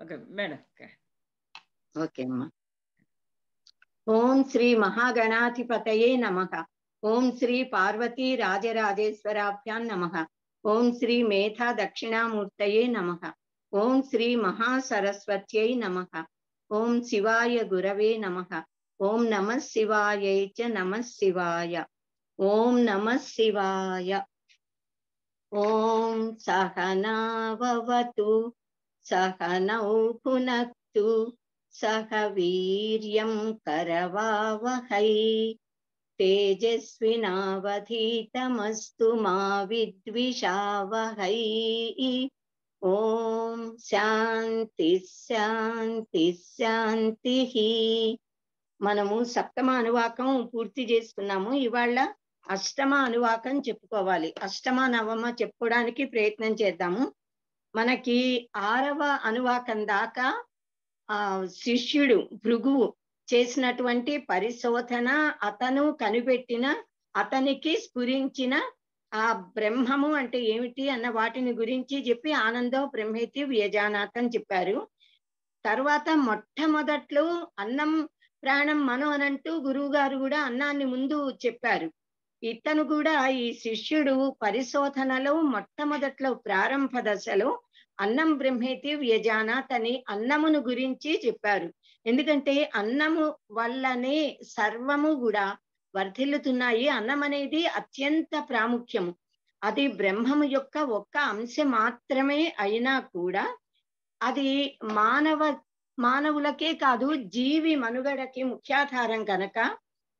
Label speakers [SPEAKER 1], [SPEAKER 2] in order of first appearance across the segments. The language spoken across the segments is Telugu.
[SPEAKER 1] Okay madam okay.
[SPEAKER 2] ఓకే అమ్మా ఓం శ్రీ మహాగణాధిపతయే నమ ఓం శ్రీ పార్వతీ రాజరాజేశ్వరాభ్యాం నమ ఓం శ్రీ మేధా దక్షిణామూర్తయే నమ ఓం శ్రీ మహాసరస్వత్యై నమ ఓం శివాయ గురవే నమ ఓం నమ శివాయై చ నమ శివాయ ఓం నమ శివాయ ఓం సహనావతు సహ నౌనక్తు సహ వీర్యం కరవావహై. తేజస్వినావధీతమస్తు మా విద్విషావహై. ఓం శాంతి శాంతి శాంతి. మనము సప్తమ అనువాకం పూర్తి చేసుకున్నాము ఇవాళ అష్టమ అనువాకం చెప్పుకోవాలి. అష్టమ నవమ చెప్పుకోవడానికి ప్రయత్నం చేద్దాము. మనకి ఆరవ అనువాకం దాకా ఆ శిష్యుడు భృగువు చేసినటువంటి పరిశోధన అతను కనిపెట్టిన అతనికి స్ఫురించిన ఆ బ్రహ్మము అంటే ఏమిటి అన్న వాటిని గురించి చెప్పి ఆనందం బ్రహ్మేతి వ్యజానాథ్ అని చెప్పారు. తర్వాత మొట్టమొదట్లో అన్నం ప్రాణం మనం అనంటూ గురువు గారు కూడా అన్నాన్ని ముందు చెప్పారు. ఇతను కూడా ఈ శిష్యుడు పరిశోధనలో మొట్టమొదట్లో ప్రారంభ దశలో అన్నం బ్రహ్మేతి వ్యజానాత్ అని అన్నమును గురించి చెప్పారు. ఎందుకంటే అన్నము వల్లనే సర్వము కూడా వర్ధిల్లుతున్నాయి. అన్నం అనేది అత్యంత ప్రాముఖ్యము. అది బ్రహ్మము యొక్క ఒక్క అంశం మాత్రమే అయినా కూడా అది మానవ మానవులకే కాదు జీవి మనుగడకి ముఖ్యాధారం కనుక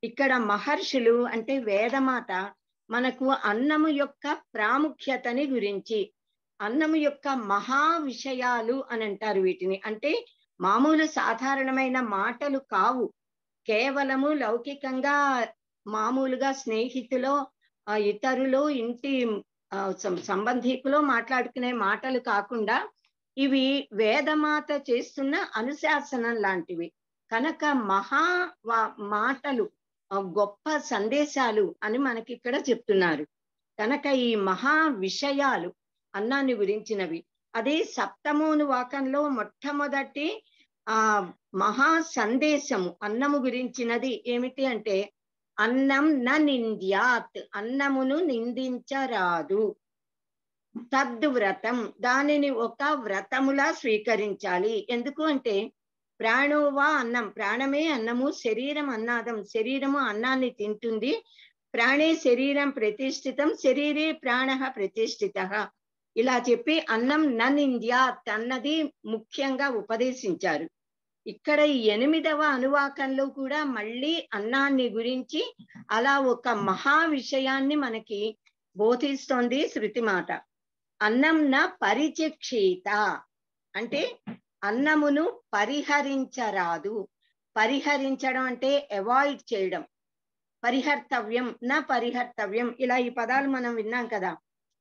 [SPEAKER 2] ఇక్కడ మహర్షులు అంటే వేదమాత మనకు అన్నము యొక్క ప్రాముఖ్యతని గురించి అన్నము యొక్క మహా విషయాలు అని అంటారు వీటిని. అంటే మామూలు సాధారణమైన మాటలు కావు. కేవలము లౌకికంగా మామూలుగా స్నేహితులో ఇతరులు ఇంటి సంబంధికులో మాట్లాడుకునే మాటలు కాకుండా ఇవి వేదమాత చేస్తున్న అనుశాసనం లాంటివి. కనుక మహా వా- మాటలు గొప్ప సందేశాలు అని మనకి ఇక్కడ చెప్తున్నారు. కనుక ఈ మహా విషయాలు అన్నాన్ని గురించినవి. అదే సప్తమోను వాకంలో మొట్టమొదటి ఆ మహా సందేశము అన్నము గురించినది ఏమిటి అంటే అన్నం న నింద్యాత్ అన్నమును నిందించరాదు. తద్వ్రతం దానిని ఒక వ్రతములా స్వీకరించాలి. ఎందుకు అంటే ప్రాణోవా అన్నం. ప్రాణమే అన్నము శరీరం అన్నాదం. శరీరము అన్నాన్ని తింటుంది. ప్రాణే శరీరం ప్రతిష్ఠితం. శరీరే ప్రాణ ప్రతిష్ఠిత. ఇలా చెప్పి అన్నం ననింద్యాత్ తన్నది ముఖ్యంగా ఉపదేశించారు. ఇక్కడ ఈ ఎనిమిదవ అనువాకంలో కూడా మళ్ళీ అన్నాన్ని గురించి అలా ఒక మహా విషయాన్ని మనకి బోధిస్తోంది శృతి మాట అన్నం నా పరిచక్షీత. అంటే అన్నమును పరిహరించరాదు. పరిహరించడం అంటే అవాయిడ్ చేయడం. పరిహర్తవ్యం నా పరిహర్తవ్యం. ఇలా ఈ పదాలు మనం విన్నాం కదా.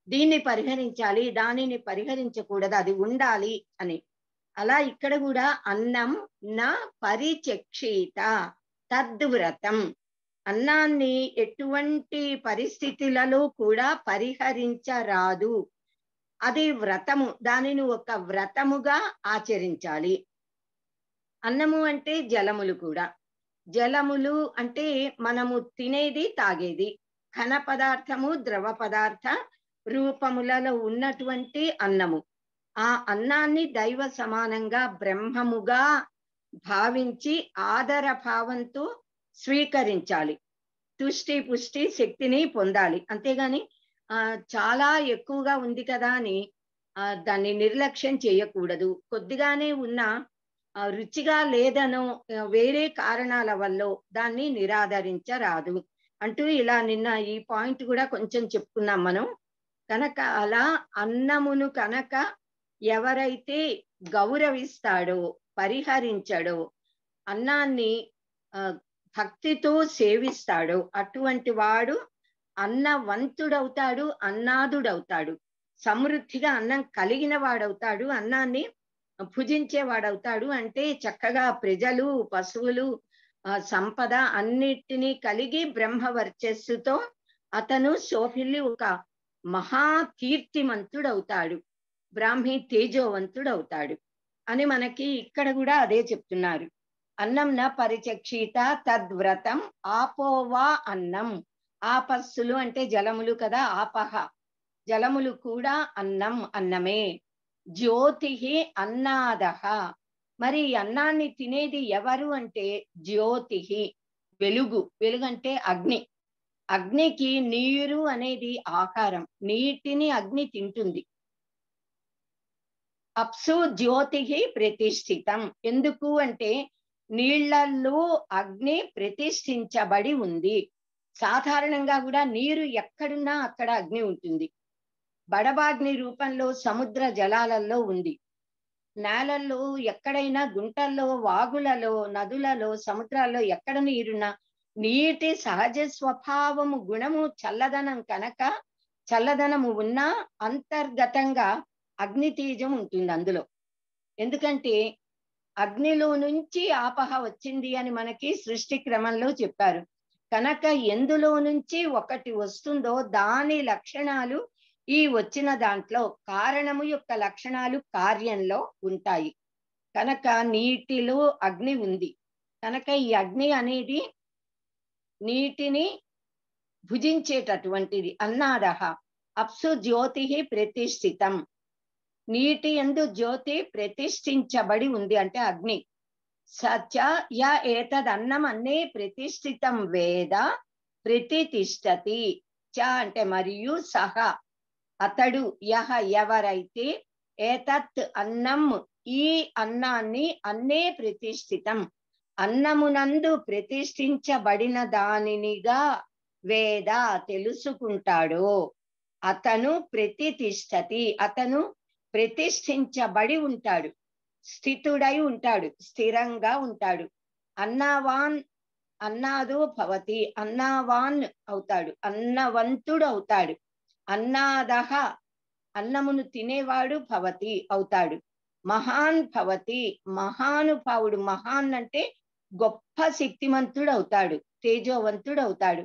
[SPEAKER 2] దీన్ని పరిహరించాలి దానిని పరిహరించకూడదు అది ఉండాలి అని. అలా ఇక్కడ కూడా అన్నం నా పరిచక్షిత తద్వ్రతం. అన్నాన్ని ఎటువంటి పరిస్థితులలో కూడా పరిహరించరాదు. అది వ్రతము. దానిని ఒక వ్రతముగా ఆచరించాలి. అన్నము అంటే జలములు కూడా. జలములు అంటే మనము తినేది తాగేది. ఘన పదార్థము ద్రవ పదార్థ రూపములలో ఉన్నటువంటి అన్నము. ఆ అన్నాన్ని దైవ సమానంగా బ్రహ్మముగా భావించి ఆదర భావంతో స్వీకరించాలి. తుష్టి పుష్టి శక్తిని పొందాలి. అంతేగాని చాలా ఎక్కువగా ఉంది కదా అని దాన్ని నిర్లక్ష్యం చేయకూడదు. కొద్దిగానే ఉన్న రుచిగా లేదనో వేరే కారణాల వల్ల దాన్ని నిరాదరించరాదు. అంటూ ఇలా నిన్న ఈ పాయింట్ కూడా కొంచెం చెప్పుకున్నాం మనం. కనుక అలా అన్నమును కనుక ఎవరైతే గౌరవిస్తాడో పరిహరించడో అన్నాన్ని భక్తితో సేవిస్తాడో అటువంటి వాడు అన్నవంతుడవుతాడు అన్నాదుడవుతాడు. సమృద్ధిగా అన్నం కలిగిన వాడవుతాడు అన్నాన్ని భుజించేవాడవుతాడు. అంటే చక్కగా ప్రజలు పశువులు సంపద అన్నిటినీ కలిగి బ్రహ్మ వర్చస్సుతో అతను శోభిల్లి ఒక మహా కీర్తిమంతుడవుతాడు బ్రాహ్మీ తేజోవంతుడవుతాడు. అని మనకి ఇక్కడ కూడా అదే చెప్తున్నారు. అన్నం నా పరిచక్షిత తద్వ్రతం ఆపోవా అన్నం. ఆపస్సులు అంటే జలములు కదా ఆపహ. జలములు కూడా అన్నం అన్నమే. జ్యోతి అన్నాదహ. మరి అన్నాన్ని తినేది ఎవరు అంటే జ్యోతి వెలుగు. వెలుగు అంటే అగ్ని. అగ్నికి నీరు అనేది ఆహారం నీటిని అగ్ని తింటుంది. అప్సు జ్యోతి ప్రతిష్ఠితం. ఎందుకు అంటే నీళ్ళలో అగ్ని ప్రతిష్ఠించబడి ఉంది. సాధారణంగా కూడా నీరు ఎక్కడున్నా అక్కడ అగ్ని ఉంటుంది. బడబాగ్ని రూపంలో సముద్ర జలాలలో ఉంది. నేలల్లో ఎక్కడైనా గుంటల్లో వాగులలో నదులలో సముద్రాల్లో ఎక్కడ నీరున్నా నీటి సహజ స్వభావము గుణము చల్లదనం కనుక చల్లదనము ఉన్నా అంతర్గతంగా అగ్ని తేజం ఉంటుంది అందులో. ఎందుకంటే అగ్నిలో నుంచి ఆపహ వచ్చింది అని మనకి సృష్టి క్రమంలో చెప్పారు. కనుక ఎందులో నుంచి ఒకటి వస్తుందో దాని లక్షణాలు ఈ వచ్చిన దాంట్లో కారణము యొక్క లక్షణాలు కార్యంలో ఉంటాయి. కనుక నీటిలో అగ్ని ఉంది. కనుక ఈ అగ్ని అనేది నీటిని భుజించేటటువంటిది అన్నాదహ అప్సు జ్యోతి ప్రతిష్ఠితం. నీటి ఎందు జ్యోతి ప్రతిష్ఠించబడి ఉంది అంటే అగ్ని. సత్య య ఏతద్ అన్నం అన్నే ప్రతిష్ఠితం వేద ప్రతిష్టతి చ అంటే మరియు సహ. అతడు యహ ఎవరైతే ఏతత్ అన్నం ఈ అన్నాన్ని అన్నే ప్రతిష్ఠితం. అన్నమునందు ప్రతిష్ఠించబడిన దానినిగా వేద తెలుసుకుంటాడో అతను ప్రతిష్టతి అతను ప్రతిష్ఠించబడి ఉంటాడు. స్థితుడై ఉంటాడు స్థిరంగా ఉంటాడు. అన్నావాన్ అన్నాదు భవతి అన్నావాన్ అవుతాడు అన్నవంతుడు అవుతాడు. అన్నాదహ అన్నమును తినేవాడు భవతి అవుతాడు. మహాన్ భవతి మహానుభావుడు మహాన్ అంటే గొప్ప శక్తిమంతుడు అవుతాడు తేజోవంతుడు అవుతాడు.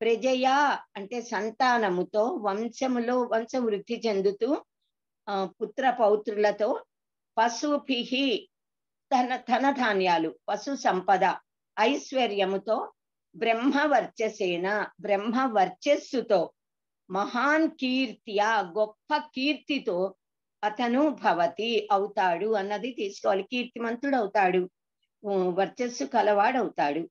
[SPEAKER 2] ప్రజయా అంటే సంతానముతో వంశములో వంశం వృద్ధి చెందుతూ ఆ పుత్ర పౌత్రులతో పశుభిహి ధన ధనధాన్యాలు పశు సంపద ఐశ్వర్యముతో బ్రహ్మ వర్చసేన బ్రహ్మ వర్చస్సుతో మహాన్ కీర్త్యా గొప్ప కీర్తితో అతను భవతి అవుతాడు అన్నది తీసుకోవాలి. కీర్తిమంతుడు అవుతాడు వర్చస్సు కలవాడవుతాడు.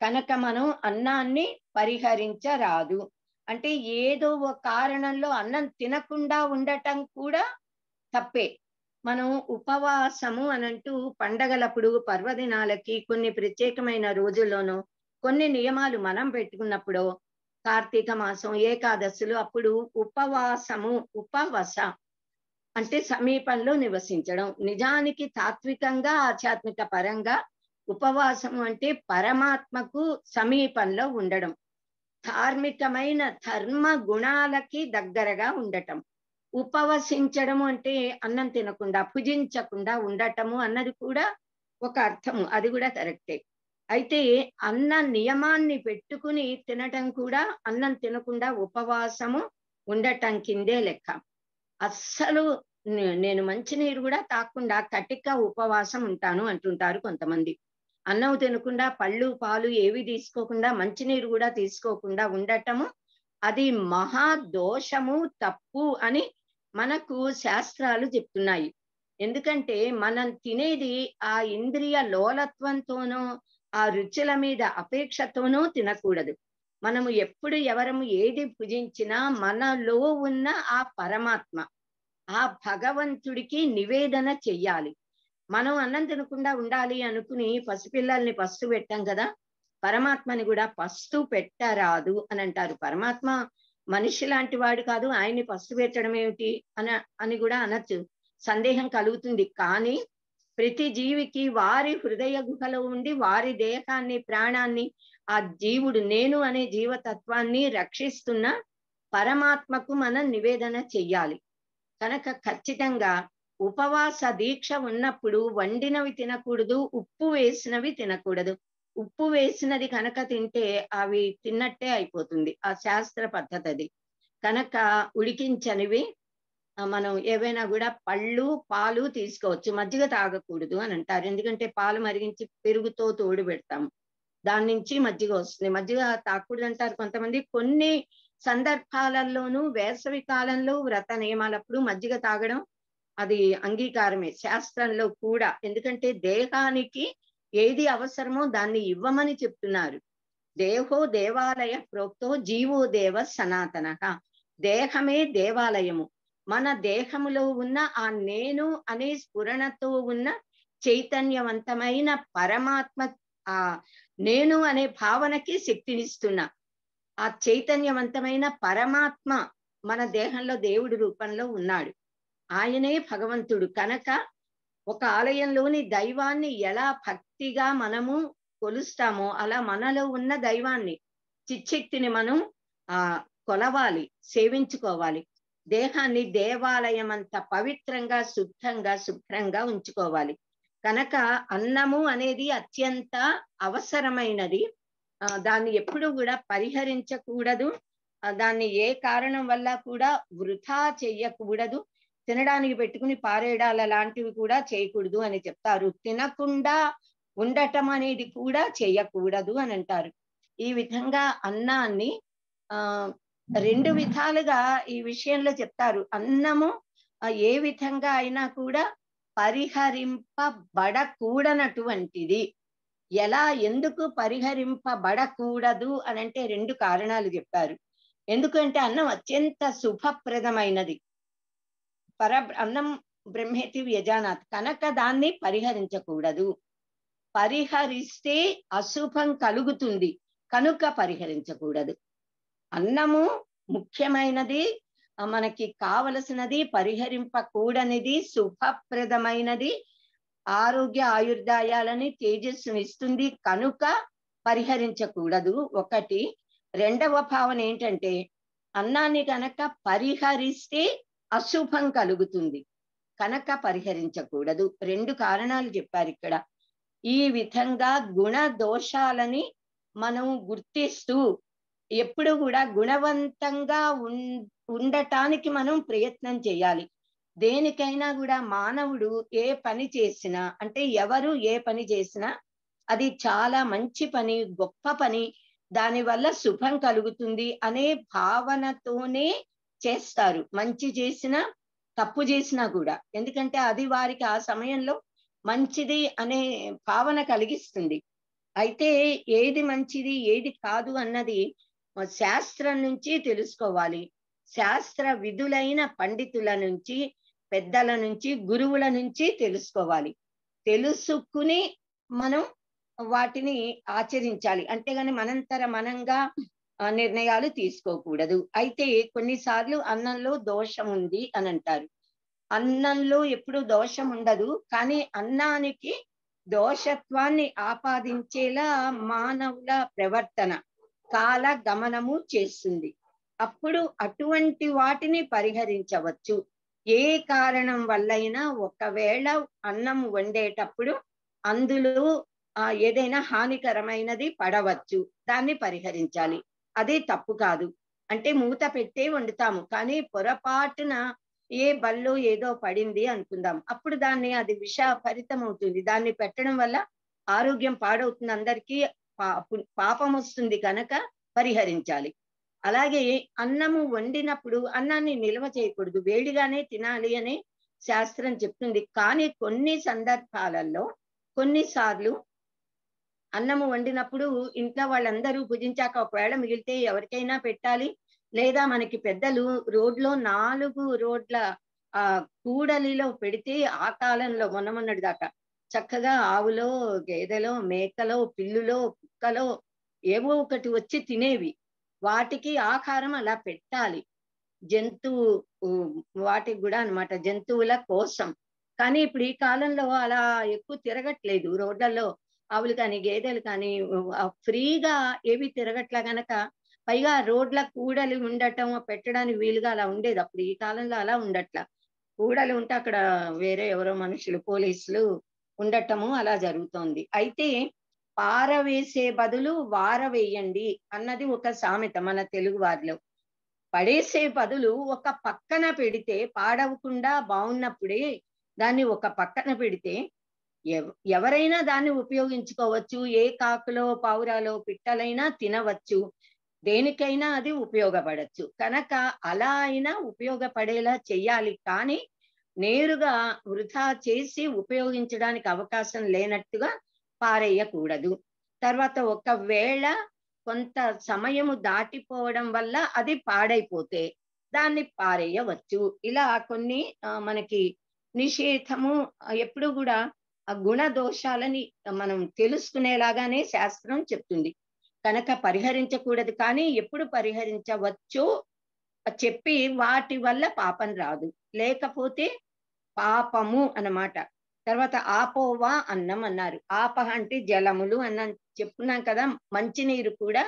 [SPEAKER 2] కనుక మనం అన్నాన్ని పరిహరించరాదు. అంటే ఏదో ఒక కారణంలో అన్నం తినకుండా ఉండటం కూడా తప్పే. మనం ఉపవాసము అనంటూ పండగలప్పుడు పర్వదినాలకి కొన్ని ప్రత్యేకమైన రోజుల్లోనూ కొన్ని నియమాలు మనం పెట్టుకున్నప్పుడు కార్తీక మాసం ఏకాదశులు అప్పుడు ఉపవాసము ఉపవస అంటే సమీపంలో నివసించడం. నిజానికి తాత్వికంగా ఆధ్యాత్మిక పరంగా ఉపవాసము అంటే పరమాత్మకు సమీపంలో ఉండడం. ధార్మికమైన ధర్మ గుణాలకి దగ్గరగా ఉండటం. ఉపవసించడము అంటే అన్నం తినకుండా భుజించకుండా ఉండటము అన్నది కూడా ఒక అర్థము. అది కూడా కరెక్టే. అయితే అన్న నియమాన్ని పెట్టుకుని తినటం కూడా అన్నం తినకుండా ఉపవాసము ఉండటం కిందే లెక్క. అస్సలు నేను మంచినీరు కూడా తాకుండా కటిక ఉపవాసం ఉంటాను అంటుంటారు కొంతమంది. అన్నం తినకుండా పళ్ళు పాలు ఏవి తీసుకోకుండా మంచినీరు కూడా తీసుకోకుండా ఉండటము అది మహా దోషము తప్పు అని మనకు శాస్త్రాలు చెప్తున్నాయి. ఎందుకంటే మనం తినేది ఆ ఇంద్రియ లోలత్వంతోనో ఆ రుచుల మీద అపేక్షతోనూ తినకూడదు. మనము ఎప్పుడు ఎవరము ఏది భుజించినా మనలో ఉన్న ఆ పరమాత్మ ఆ భగవంతుడికి నివేదన చెయ్యాలి. మనం అన్నం తినకుండా ఉండాలి అనుకుని పసిపిల్లల్ని పస్తు పెట్టాం కదా పరమాత్మని కూడా పస్తు పెట్టరాదు అని అంటారు. పరమాత్మ మనిషి లాంటి వాడు కాదు ఆయన్ని పస్తు పెట్టడం ఏమిటి అని అని కూడా అనొచ్చు. సందేహం కలుగుతుంది. కానీ ప్రతి జీవికి వారి హృదయ గుహలో ఉండి వారి దేహాన్ని ప్రాణాన్ని ఆ జీవుడు నేను అనే జీవతత్వాన్ని రక్షిస్తున్న పరమాత్మకు మనం నివేదన చెయ్యాలి. కనుక ఖచ్చితంగా ఉపవాస దీక్ష ఉన్నప్పుడు వండినవి తినకూడదు ఉప్పు వేసినవి తినకూడదు. ఉప్పు వేసినది కనుక తింటే అవి తిన్నట్టే అయిపోతుంది. ఆ శాస్త్ర పద్ధతి అది కనుక ఉడికించనివి మనం ఏవైనా కూడా పళ్ళు పాలు తీసుకోవచ్చు. మజ్జిగ తాగకూడదు అని అంటారు. ఎందుకంటే పాలు మరిగించి పెరుగుతో తోడు పెడతాము దాని నుంచి మజ్జిగ వస్తుంది. మజ్జిగ తాగకూడదు అంటారు కొంతమంది. కొన్ని సందర్భాలలోనూ వేసవి కాలంలో వ్రత నియమాలప్పుడు మజ్జిగ తాగడం అది అంగీకారమే. శాస్త్రంలో కూడా. ఎందుకంటే దేహానికి ఏది అవసరమో దాన్ని ఇవ్వమని చెప్తున్నారు. దేహో దేవాలయ ప్రోక్తో జీవో దేవ సనాతన. దేహమే దేవాలయము. మన దేహములో ఉన్న ఆ నేను అనే స్ఫురణతో ఉన్న చైతన్యవంతమైన పరమాత్మ ఆ నేను అనే భావనకి శక్తినిస్తున్నా. ఆ చైతన్యవంతమైన పరమాత్మ మన దేహంలో దేవుడి రూపంలో ఉన్నాడు. ఆయనే భగవంతుడు. కనుక ఒక ఆలయంలోని దైవాన్ని ఎలా భక్తిగా మనము కొలుస్తామో అలా మనలో ఉన్న దైవాన్ని చిచ్చక్తిని మనం ఆ కొలవాలి సేవించుకోవాలి. దేహాన్ని దేవాలయం అంత పవిత్రంగా శుద్ధంగా శుభ్రంగా ఉంచుకోవాలి. కనుక అన్నము అనేది అత్యంత అవసరమైనది. దాన్ని ఎప్పుడు కూడా పరిహరించకూడదు. దాన్ని ఏ కారణం వల్ల కూడా వృధా చెయ్యకూడదు తినడానికి పెట్టుకుని పారేయడాల లాంటివి కూడా చేయకూడదు అని చెప్తారు. తినకుండా ఉండటం అనేది కూడా చేయకూడదు అని అంటారు. ఈ విధంగా అన్నాన్ని ఆ రెండు విధాలుగా ఈ విషయంలో చెప్తారు. అన్నము ఏ విధంగా అయినా కూడా పరిహరింపబడకూడనటువంటిది. ఎలా ఎందుకు పరిహరింపబడకూడదు అని అంటే రెండు కారణాలు చెప్పారు. ఎందుకంటే అన్నం అత్యంత శుభప్రదమైనది. పర అన్నం బ్రహ్మేతి వ్యజానాథ్ కనుక దాన్ని పరిహరించకూడదు. పరిహరిస్తే అశుభం కలుగుతుంది. కనుక పరిహరించకూడదు. అన్నము ముఖ్యమైనది. మనకి కావలసినది పరిహరింపకూడనిది. శుభప్రదమైనది. ఆరోగ్య ఆయుర్దాయాలని తేజస్సును ఇస్తుంది. కనుక పరిహరించకూడదు. ఒకటి. రెండవ భావన ఏంటంటే అన్నాన్ని కనుక పరిహరిస్తే అశుభం కలుగుతుంది. కనుక పరిహరించకూడదు. రెండు కారణాలు చెప్పారు ఇక్కడ. ఈ విధంగా గుణ దోషాలని మనం గుర్తిస్తూ ఎప్పుడు కూడా గుణవంతంగా ఉండటానికి మనం ప్రయత్నం చేయాలి. దేనికైనా కూడా మానవుడు ఏ పని చేసినా అంటే ఎవరు ఏ పని చేసినా అది చాలా మంచి పని గొప్ప పని. దానివల్ల శుభం కలుగుతుంది అనే భావనతోనే చేస్తారు. మంచి చేసినా తప్పు చేసినా కూడా. ఎందుకంటే అది వారికి ఆ సమయంలో మంచిది అనే భావన కలిగిస్తుంది. అయితే ఏది మంచిది ఏది కాదు అన్నది శాస్త్రం నుంచి తెలుసుకోవాలి. శాస్త్ర విధులైన పండితుల నుంచి పెద్దల నుంచి గురువుల నుంచి తెలుసుకోవాలి. తెలుసుకుని మనం వాటిని ఆచరించాలి. అంతేగాని మనంతర మనంగా నిర్ణయాలు తీసుకోకూడదు. అయితే కొన్నిసార్లు అన్నంలో దోషం ఉంది అని అంటారు. అన్నంలో ఎప్పుడు దోషం ఉండదు. కానీ అన్నానికి దోషత్వాన్ని ఆపాదించేలా మానవుల ప్రవర్తన కాల గమనము చేస్తుంది. అప్పుడు అటువంటి వాటిని పరిహరించవచ్చు. ఏ కారణం వల్లైనా ఒకవేళ అన్నం వండేటప్పుడు అందులో ఏదైనా హానికరమైనది పడవచ్చు. దాన్ని పరిహరించాలి. అది తప్పు కాదు. అంటే మూత పెట్టే వండుతాము. కానీ పొరపాటున ఏ బల్లో ఏదో పడింది అనుకుందాం. అప్పుడు దాన్ని అది విషభరితం అవుతుంది దాన్ని పెట్టడం వల్ల ఆరోగ్యం పాడవుతుంది. అందరికీ పా- పాపం వస్తుంది కనుక పరిహరించాలి. అలాగే అన్నము వండినప్పుడు అన్నాన్ని నిల్వ చేయకూడదు. వేడిగానే తినాలి అని శాస్త్రం చెప్తుంది. కానీ కొన్ని సందర్భాలలో కొన్నిసార్లు అన్నము వండినప్పుడు ఇంట్లో వాళ్ళందరూ భుజించాక ఒకవేళ మిగిలితే ఎవరికైనా పెట్టాలి. లేదా మనకి పెద్దలు రోడ్లో నాలుగు రోడ్ల ఆ కూడలిలో పెడితే ఆ కాలంలో మొన్నమొన్నటి దాకా చక్కగా ఆవులో గేదెలో మేకలో పిల్లులో కుక్కలో ఏవో ఒకటి వచ్చి తినేవి. వాటికి ఆహారం అలా పెట్టాలి. జంతువు వాటికి కూడా అన్నమాట జంతువుల కోసం. కానీ ఇప్పుడు ఈ కాలంలో అలా ఎక్కువ తిరగట్లేదు. రోడ్లలో ఆవులు కానీ గేదెలు కానీ ఫ్రీగా ఏవి తిరగట్లా గనక పైగా రోడ్ల కూడలి ఉండటం పెట్టడానికి వీలుగా అలా ఉండేది. అప్పుడు ఈ కాలంలో అలా ఉండట్లా. కూడలి ఉంటే అక్కడ వేరే ఎవరో మనుషులు పోలీసులు ఉండటము అలా జరుగుతోంది. అయితే పారవేసే బదులు వారవేయండి అన్నది ఒక సామెత మన తెలుగు వారిలో. పడేసే బదులు ఒక పక్కన పెడితే పాడవకుండా బాగున్నప్పుడే దాన్ని ఒక పక్కన పెడితే ఎవరైనా దాన్ని ఉపయోగించుకోవచ్చు. ఏ కాకులో పావురాలో పిట్టలైనా తినవచ్చు. దేనికైనా అది ఉపయోగపడచ్చు. కనుక అలా అయినా ఉపయోగపడేలా చెయ్యాలి. కానీ నేరుగా వృధా చేసి ఉపయోగించడానికి అవకాశం లేనట్టుగా పారేయకూడదు. తర్వాత ఒకవేళ కొంత సమయము దాటిపోవడం వల్ల అది పాడైపోతే దాన్ని పారేయవచ్చు. ఇలా కొన్ని మనకి నిషేధము ఎప్పుడు కూడా ఆ గుణ దోషాలని మనం తెలుసుకునేలాగానే శాస్త్రం చెప్తుంది. కనుక పరిహరించకూడదు కానీ ఎప్పుడు పరిహరించవచ్చో చెప్పి వాటి వల్ల పాపం రాదు. లేకపోతే పాపము అన్నమాట. తర్వాత ఆపోవా అన్నం అన్నారు. ఆప అంటే జలములు అన్న చెప్పున్నాం కదా మంచినీరు కూడా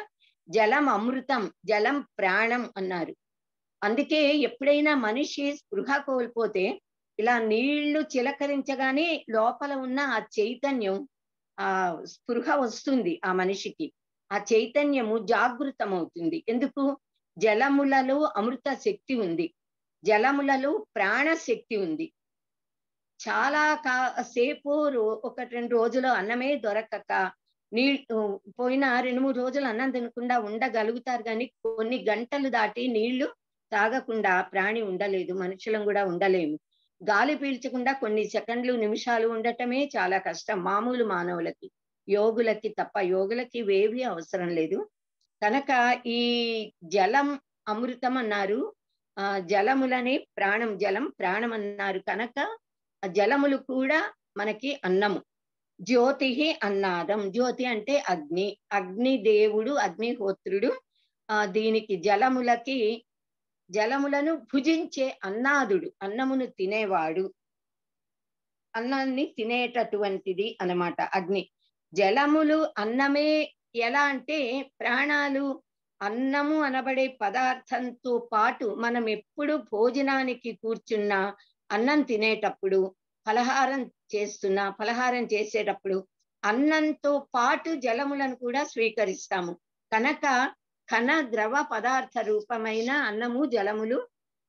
[SPEAKER 2] జలం అమృతం జలం ప్రాణం అన్నారు. అందుకే ఎప్పుడైనా మనిషి స్పృహ కోల్పోతే ఇలా నీళ్ళు చిలకరించగానే లోపల ఉన్న ఆ చైతన్యం ఆ స్పృహ వస్తుంది ఆ మనిషికి. ఆ చైతన్యము జాగృతం అవుతుంది ఎందుకు? జలములలో అమృత శక్తి ఉంది. జలములలో ప్రాణ శక్తి ఉంది. చాలా కా సేపు ఒకటి రెండు రోజులు అన్నమే దొరకక నీ పోయిన రెండు మూడు రోజులు అన్నం తినకుండా ఉండగలుగుతారు కానీ కొన్ని గంటలు దాటి నీళ్ళు తాగకుండా ప్రాణి ఉండలేదు. మనుషులం కూడా ఉండలేము. గాలి పీల్చకుండా కొన్ని సెకండ్లు నిమిషాలు ఉండటమే చాలా కష్టం మామూలు మానవులకి. యోగులకి తప్ప యోగులకి ఇవేవి అవసరం లేదు. కనుక ఈ జలం అమృతం అన్నారు. ఆ జలములనే ప్రాణం జలం ప్రాణం అన్నారు. కనుక జలములు కూడా మనకి అన్నము. జ్యోతి అన్నాదం. జ్యోతి అంటే అగ్ని. అగ్ని దేవుడు అగ్నిహోత్రుడు ఆ దీనికి జలములకి జలములను భుజించే అన్నాదుడు అన్నమును తినేవాడు. అన్నాన్ని తినేటటువంటిది అన్నమాట అగ్ని. జలములు అన్నమే ఎలా అంటే ప్రాణాలు అన్నము అనబడే పదార్థంతో పాటు మనం ఎప్పుడు భోజనానికి కూర్చున్నా అన్నం తినేటప్పుడు ఫలహారం చేస్తున్నా ఫలహారం చేసేటప్పుడు అన్నంతో పాటు జలములను కూడా స్వీకరిస్తాము. కనుక ఘన ద్రవ పదార్థ రూపమైన అన్నము జలములు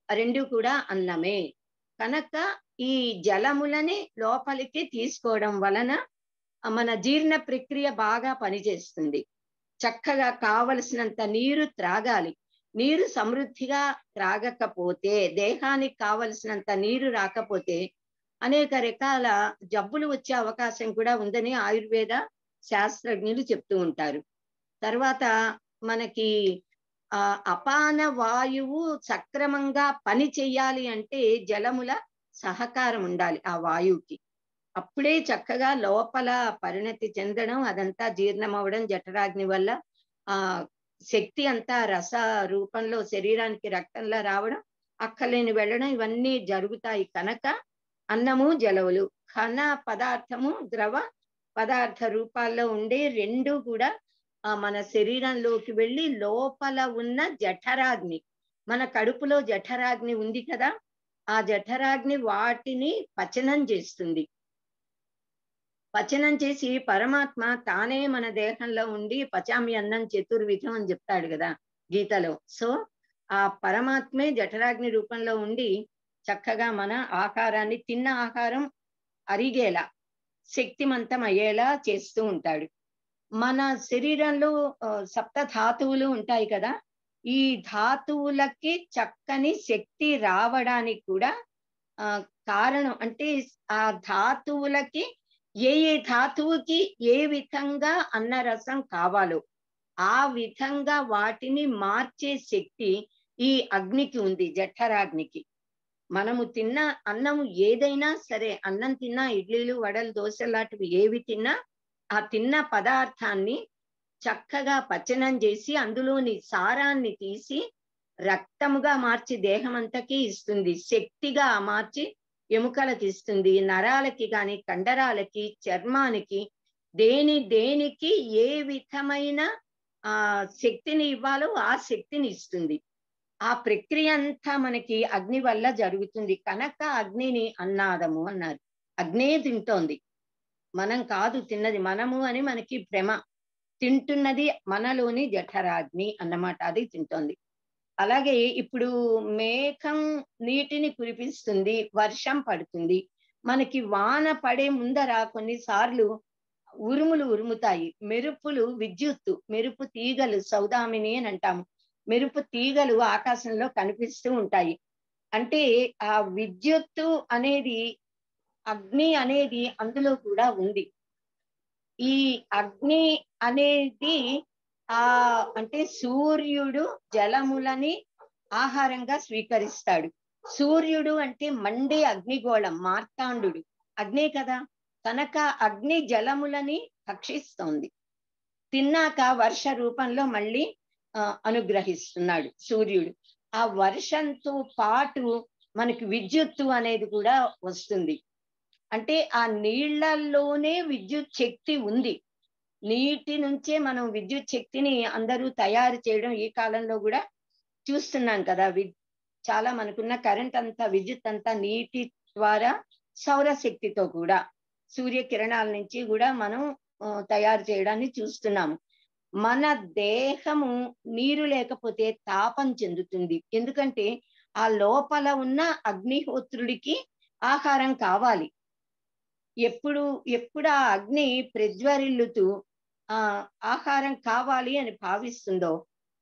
[SPEAKER 2] రెండు కూడా అన్నమే. కనుక ఈ జలములని లోపలికి తీసుకోవడం వలన మన జీర్ణ ప్రక్రియ బాగా పనిచేస్తుంది. చక్కగా కావలసినంత నీరు త్రాగాలి. నీరు సమృద్ధిగా త్రాగకపోతే దేహానికి కావలసినంత నీరు రాకపోతే అనేక రకాల జబ్బులు వచ్చే అవకాశం కూడా ఉందని ఆయుర్వేద శాస్త్రజ్ఞులు చెప్తూ ఉంటారు. తర్వాత మనకి ఆ అపాన వాయువు సక్రమంగా పని చెయ్యాలి అంటే జలముల సహకారం ఉండాలి ఆ వాయువుకి. అప్పుడే చక్కగా లోపల పరిణతి చెందడం అదంతా జీర్ణం జఠరాగ్ని వల్ల ఆ శక్తి అంతా రస రూపంలో శరీరానికి రక్తంలో రావడం అక్కలేని వెళ్ళడం ఇవన్నీ జరుగుతాయి కనుక అన్నము జలవులు. ఘన పదార్థము ద్రవ పదార్థ రూపాల్లో ఉండే రెండు కూడా ఆ మన శరీరంలోకి వెళ్ళి లోపల ఉన్న జఠరాగ్ని మన కడుపులో జఠరాగ్ని ఉంది కదా ఆ జఠరాగ్ని వాటిని పచనం చేస్తుంది. పచనం చేసి పరమాత్మ తానే మన దేహంలో ఉండి పచామి అన్నం చతుర్విధం అని చెప్తాడు కదా గీతలో. సో ఆ పరమాత్మే జఠరాగ్ని రూపంలో ఉండి చక్కగా మన ఆహారాన్ని తిన్న ఆహారం అరిగేలా శక్తిమంతం అయ్యేలా చేస్తూ ఉంటాడు. మన శరీరంలో సప్త ధాతువులు ఉంటాయి కదా ఈ ధాతువులకి చక్కని శక్తి రావడానికి కూడా కారణం అంటే ఆ ధాతువులకి ఏ ఏ ధాతువుకి ఏ విధంగా అన్నరసం కావాలో ఆ విధంగా వాటిని మార్చే శక్తి ఈ అగ్నికి ఉంది జఠరాగ్నికి. మనము తిన్న అన్నము ఏదైనా సరే అన్నం తిన్నా ఇడ్లీలు వడలు దోశ లాంటివి ఏవి తిన్నా ఆ తిన్న పదార్థాన్ని చక్కగా పచనం చేసి అందులోని సారాన్ని తీసి రక్తముగా మార్చి దేహం అంతకి ఇస్తుంది. శక్తిగా మార్చి ఎముకలకి ఇస్తుంది. నరాలకి కానీ కండరాలకి చర్మానికి దేని దేనికి ఏ విధమైన ఆ శక్తిని ఇవ్వాలో ఆ శక్తిని ఇస్తుంది. ఆ ప్రక్రియ అంతా మనకి అగ్ని వల్ల జరుగుతుంది. కనుక అగ్నిని అన్నాదము అన్నారు. అగ్నే తింటోంది. మనం కాదు తిన్నది. మనము అని మనకి భ్రమ. తింటున్నది మనలోని జఠరాగ్ని అన్నమాట అది తింటోంది. అలాగే ఇప్పుడు మేఘం నీటిని కురిపిస్తుంది వర్షం పడుతుంది. మనకి వాన పడే ముందర కొన్నిసార్లు ఉరుములు ఉరుముతాయి. మెరుపులు విద్యుత్తు మెరుపు తీగలు సౌదామిని అని అంటాము. మెరుపు తీగలు ఆకాశంలో కనిపిస్తూ ఉంటాయి. అంటే ఆ విద్యుత్తు అనేది అగ్ని అనేది అందులో కూడా ఉంది. ఈ అగ్ని అనేది ఆ అంటే సూర్యుడు జలములని ఆహారంగా స్వీకరిస్తాడు. సూర్యుడు అంటే మండే అగ్నిగోళం మార్తాండు అగ్నే కదా? కనుక అగ్ని జలములని భక్షిస్తోంది తిన్నాక వర్ష రూపంలో మళ్ళీ అనుగ్రహిస్తున్నాడు సూర్యుడు. ఆ వర్షంతో పాటు మనకి విద్యుత్తు అనేది కూడా వస్తుంది. అంటే ఆ నీళ్ళలోనే విద్యుత్ శక్తి ఉంది. నీటి నుంచే మనం విద్యుత్ శక్తిని అందరూ తయారు చేయడం ఈ కాలంలో కూడా చూస్తున్నాం కదా. వి చాలా మనకున్న కరెంట్ అంతా విద్యుత్ అంతా నీటి ద్వారా సౌరశక్తితో కూడా సూర్యకిరణాల నుంచి కూడా మనం తయారు చేయడాన్ని చూస్తున్నాము. మన దేహము నీరు లేకపోతే తాపం చెందుతుంది. ఎందుకంటే ఆ లోపల ఉన్న అగ్నిహోత్రుడికి ఆహారం కావాలి. ఎప్పుడు ఎప్పుడు ఆ అగ్ని ప్రజ్వరిల్లుతూ ఆ ఆహారం కావాలి అని భావిస్తుందో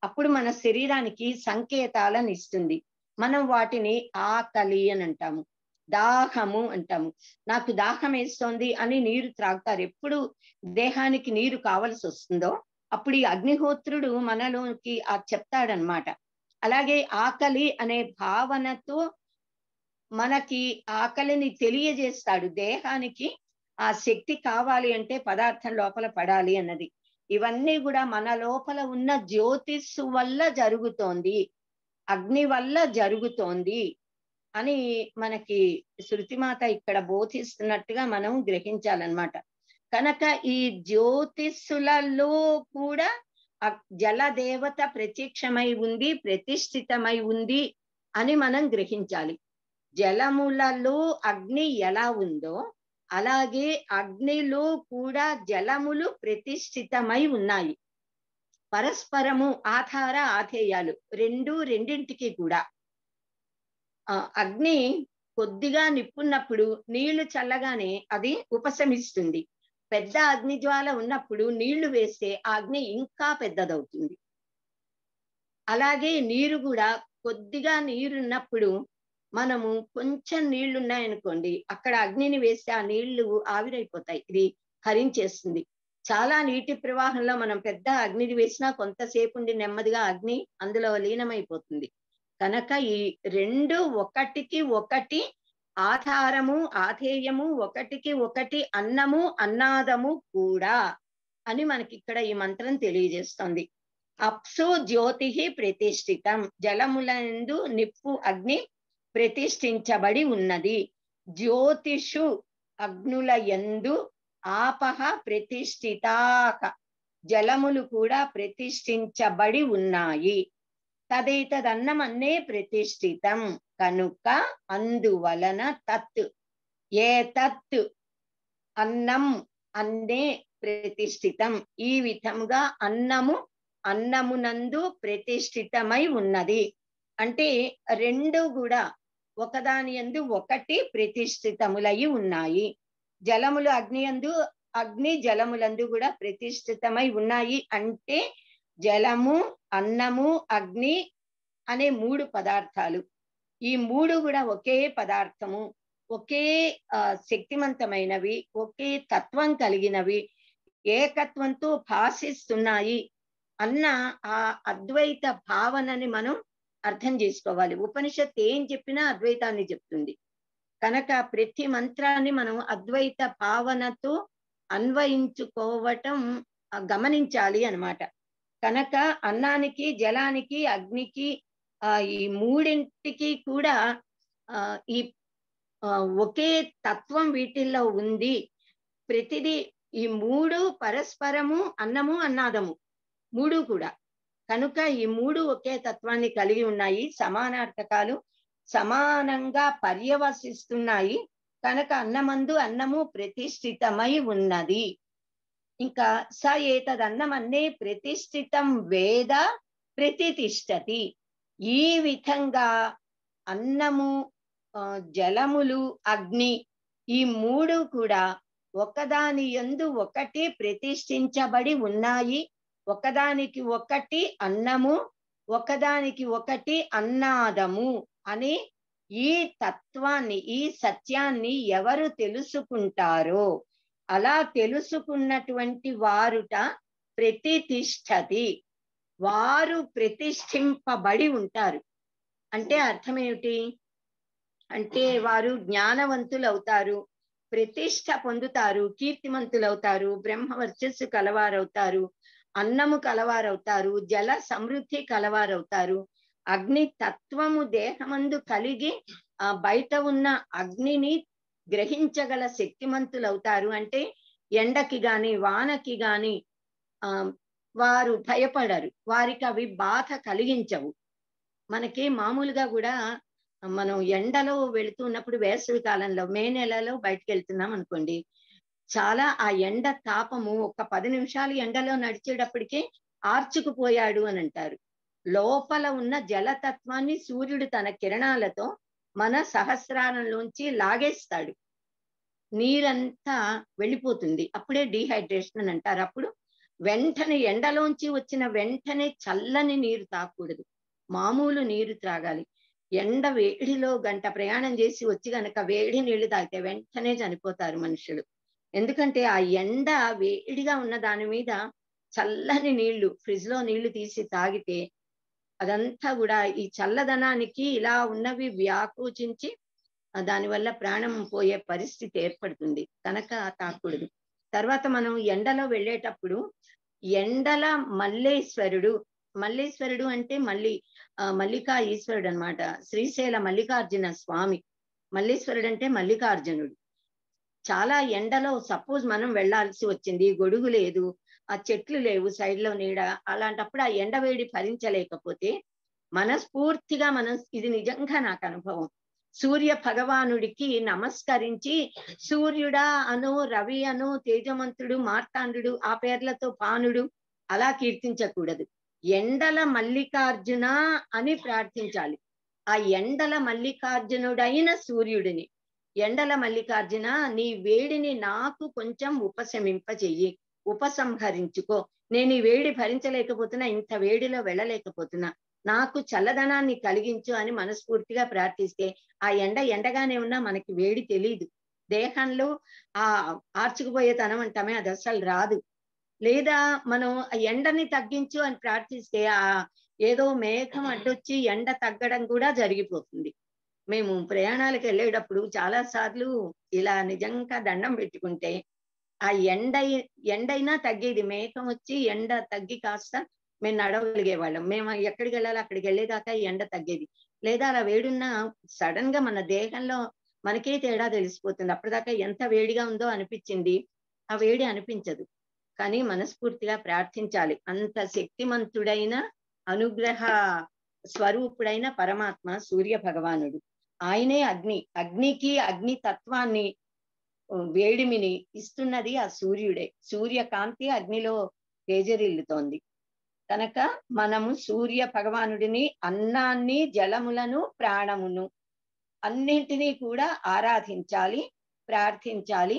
[SPEAKER 2] అప్పుడు మన శరీరానికి సంకేతాలను ఇస్తుంది. మనం వాటిని ఆకలి అని అంటాము దాహము అంటాము. నాకు దాహం వేస్తోంది అని నీరు త్రాగుతారు. ఎప్పుడు దేహానికి నీరు కావలసి వస్తుందో అప్పుడు ఈ అగ్నిహోత్రుడు మనలోకి ఆ చెప్తాడనమాట అలాగే ఆకలి అనే భావనతో మనకి ఆకలిని తెలియజేస్తాడు. దేహానికి ఆ శక్తి కావాలి అంటే పదార్థం లోపల పడాలి అన్నది. ఇవన్నీ కూడా మన లోపల ఉన్న జ్యోతిస్సు వల్ల జరుగుతోంది. అగ్ని వల్ల జరుగుతోంది అని మనకి శృతిమాత ఇక్కడ బోధిస్తున్నట్టుగా మనం గ్రహించాలన్నమాట. కనుక ఈ జ్యోతిస్సులలో కూడా జల దేవత ప్రత్యక్షమై ఉంది ప్రతిష్ఠితమై ఉంది అని మనం గ్రహించాలి. జలములలో అగ్ని ఎలా ఉందో అలాగే అగ్నిలో కూడా జలములు ప్రతిష్ఠితమై ఉన్నాయి. పరస్పరము ఆధార ఆధేయాలు రెండు రెండింటికి కూడా. అగ్ని కొద్దిగా నిప్పున్నప్పుడు నీళ్ళు చల్లగానే అది ఉపశమిస్తుంది. పెద్ద అగ్నిజ్వాల ఉన్నప్పుడు నీళ్ళు వేస్తే ఆ అగ్ని ఇంకా పెద్దదవుతుంది. అలాగే నీరు కూడా కొద్దిగా నీరున్నప్పుడు మనము కొంచెం నీళ్ళు ఉన్నాయనుకోండి అక్కడ అగ్నిని వేస్తే ఆ నీళ్ళు ఆవిరైపోతాయి. ఇది హరించేస్తుంది. చాలా నీటి ప్రవాహంలో మనం పెద్ద అగ్నిని వేసినా కొంతసేపు ఉండి నెమ్మదిగా అగ్ని అందులో లీనమైపోతుంది. కనుక ఈ రెండు ఒకటికి ఒకటి ఆధారము ఆధేయము ఒకటికి ఒకటి అన్నము అన్నాదము కూడా అని మనకి ఇక్కడ ఈ మంత్రం తెలియజేస్తుంది. అప్సు జ్యోతి ప్రతిష్ఠితం. జలములందు నిప్పు అగ్ని ప్రతిష్ఠించబడి ఉన్నది. జ్యోతిషు అగ్నుల ఎందు ఆపహ ప్రతిష్ఠితాక. జలములు కూడా ప్రతిష్ఠించబడి ఉన్నాయి. తదేతదన్నమన్నే ప్రతిష్ఠితం. కనుక అందువలన తత్. ఏ తత్ అన్నం అన్నే ప్రతిష్ఠితం. ఈ విధముగా అన్నము అన్నమునందు ప్రతిష్ఠితమై ఉన్నది. అంటే రెండు కూడా ఒకదాని ఎందు ఒకటి ప్రతిష్ఠితములై ఉన్నాయి. జలములు అగ్ని ఎందు అగ్ని జలములందు కూడా ప్రతిష్ఠితమై ఉన్నాయి. అంటే జలము అన్నము అగ్ని అనే మూడు పదార్థాలు. ఈ మూడు కూడా ఒకే పదార్థము ఒకే శక్తివంతమైనవి ఒకే తత్వం కలిగినవి ఏకత్వంతో భాషిస్తున్నాయి అన్న ఆ అద్వైత భావనని మనం అర్థం చేసుకోవాలి. ఉపనిషత్ ఏం చెప్పినా అద్వైతాన్ని చెప్తుంది. కనుక ప్రతి మంత్రాన్ని మనం అద్వైత భావనతో అన్వయించుకోవటం గమనించాలి అనమాట కనుక అన్నానికి జలానికి అగ్నికి ఆ ఈ మూడింటికి కూడా ఆ ఈ ఒకే తత్వం వీటిల్లో ఉంది. ప్రతిదీ ఈ మూడు పరస్పరము అన్నము అన్నాదము. మూడు కూడా. కనుక ఈ మూడు ఒకే తత్వాన్ని కలిగి ఉన్నాయి. సమానార్థకాలు సమానంగా పర్యవసిస్తున్నాయి. కనుక అన్నమందు అన్నము ప్రతిష్ఠితమై ఉన్నది. ఇంకా స ఏతదన్నమన్నే ప్రతిష్ఠితం వేద ప్రతిష్టతి ఈ విధంగా అన్నము జలములు అగ్ని ఈ మూడు కూడా ఒకదాని యందు ఒకటి ప్రతిష్ఠించబడి ఉన్నాయి. ఒకదానికి ఒకటి అన్నము ఒకదానికి ఒకటి అన్నాదము అని ఈ తత్వాన్ని ఈ సత్యాన్ని ఎవరు తెలుసుకుంటారో అలా తెలుసుకున్నటువంటి వారుట ప్రతిష్ఠతి. వారు ప్రతిష్ఠింపబడి ఉంటారు. అంటే అర్థం ఏమిటి అంటే వారు జ్ఞానవంతులు అవుతారు ప్రతిష్ట పొందుతారు కీర్తిమంతులు అవుతారు బ్రహ్మ వర్చస్సు కలవారవుతారు అన్నము కలవారవుతారు జల సమృద్ధి కలవారవుతారు. అగ్ని తత్వము దేహమందు కలిగి ఆ బయట ఉన్న అగ్నిని గ్రహించగల శక్తిమంతులు అవుతారు అంటే ఎండకి గాని వానకి గాని ఆ వారు భయపడరు. వారికి అవి బాధ కలిగించవు. మనకి మామూలుగా కూడా మనం ఎండలో వెళుతున్నప్పుడు వేసవి కాలంలో మే నెలలో బయటకు వెళ్తున్నాం అనుకోండి చాలా ఆ ఎండ తాపము ఒక పది నిమిషాలు ఎండలో నడిచేటప్పటికే ఆర్చుకుపోయాడు అని అంటారు. లోపల ఉన్న జలతత్వాన్ని సూర్యుడు తన కిరణాలతో మన సహస్రారంలోంచి లాగేస్తాడు. నీరంతా వెళ్ళిపోతుంది. అప్పుడే డీహైడ్రేషన్ అని అంటారు. అప్పుడు వెంటనే ఎండలోంచి వచ్చిన వెంటనే చల్లని నీరు తాగకూడదు మామూలు నీరు త్రాగాలి. ఎండ వేడిలో గంట ప్రయాణం చేసి వచ్చి గనక వేడి నీళ్ళు తాగితే వెంటనే చనిపోతారు మనుషులు. ఎందుకంటే ఆ ఎండ వేడిగా ఉన్న దాని మీద చల్లని నీళ్ళు ఫ్రిడ్జ్లో నీళ్ళు తీసి తాగితే అదంతా కూడా ఈ చల్లదనానికి ఇలా ఉన్నవి వ్యాకోచించి దానివల్ల ప్రాణం పోయే పరిస్థితి ఏర్పడుతుంది. కనుక తాకూడదు. తర్వాత మనం ఎండలో వెళ్ళేటప్పుడు ఎండల మల్లేశ్వరుడు మల్లేశ్వరుడు అంటే మళ్ళీ మల్లికా ఈశ్వరుడు అన్నమాట శ్రీశైల మల్లికార్జున స్వామి. మల్లేశ్వరుడు అంటే మల్లికార్జునుడు. చాలా ఎండలో సపోజ్ మనం వెళ్ళాల్సి వచ్చింది గొడుగు లేదు ఆ చెట్లు లేవు సైడ్లో నీడ అలాంటప్పుడు ఆ ఎండ వేడి భరించలేకపోతే మనస్ఫూర్తిగా మనం ఇది నిజంగా నాకు అనుభవం. సూర్య భగవానుడికి నమస్కరించి సూర్యుడా అను రవి అను తేజమంతుడు మార్తాండు ఆ పేర్లతో పానుడు అలా కీర్తించకూడదు. ఎండల మల్లికార్జున అని ప్రార్థించాలి. ఆ ఎండల మల్లికార్జునుడైన సూర్యుడిని. ఎండల మల్లికార్జున నీ వేడిని నాకు కొంచెం ఉపశమింపజేయి. ఉపసంహరించుకో. నేను ఈ వేడి భరించలేకపోతున్నా ఇంత వేడిలో వెళ్ళలేకపోతున్నా. నాకు చల్లదనాన్ని కలిగించు అని మనస్ఫూర్తిగా ప్రార్థిస్తే ఆ ఎండ ఎండగానే ఉన్నా మనకి వేడి తెలియదు దేహంలో ఆ ఆర్చుకుపోయే తనం అంటామే అది అసలు రాదు. లేదా మనం ఆ ఎండని తగ్గించు అని ప్రార్థిస్తే ఆ ఏదో మేఘం అడ్డొచ్చి ఎండ తగ్గడం కూడా జరిగిపోతుంది. మేము ప్రయాణాలకు వెళ్ళేటప్పుడు చాలా సార్లు ఇలా నిజంగా దండం పెట్టుకుంటే ఆ ఎండ ఎండైనా తగ్గేది మేఘం వచ్చి ఎండ తగ్గి కాస్త మేము నడవగలిగేవాళ్ళం. మేము ఎక్కడికి వెళ్ళాలి అక్కడికి వెళ్ళేదాకా ఈ ఎండ తగ్గేది. లేదా అలా వేడున్నా సడన్గా మన దేహంలో మనకే తేడా తెలిసిపోతుంది. అప్పటిదాకా ఎంత వేడిగా ఉందో అనిపించింది. ఆ వేడి అనిపించదు. కానీ మనస్ఫూర్తిగా ప్రార్థించాలి. అంత శక్తిమంతుడైన అనుగ్రహ స్వరూపుడైన పరమాత్మ సూర్య భగవానుడు ఆయనే అగ్ని. అగ్నికి అగ్ని తత్వాన్ని వేడిమిని ఇస్తున్నది ఆ సూర్యుడే. సూర్యకాంతి అగ్నిలో తేజరిల్లుతోంది కనుక మనము సూర్య భగవానుడిని అన్నాన్ని జలములను ప్రాణమును అన్నింటినీ కూడా ఆరాధించాలి ప్రార్థించాలి.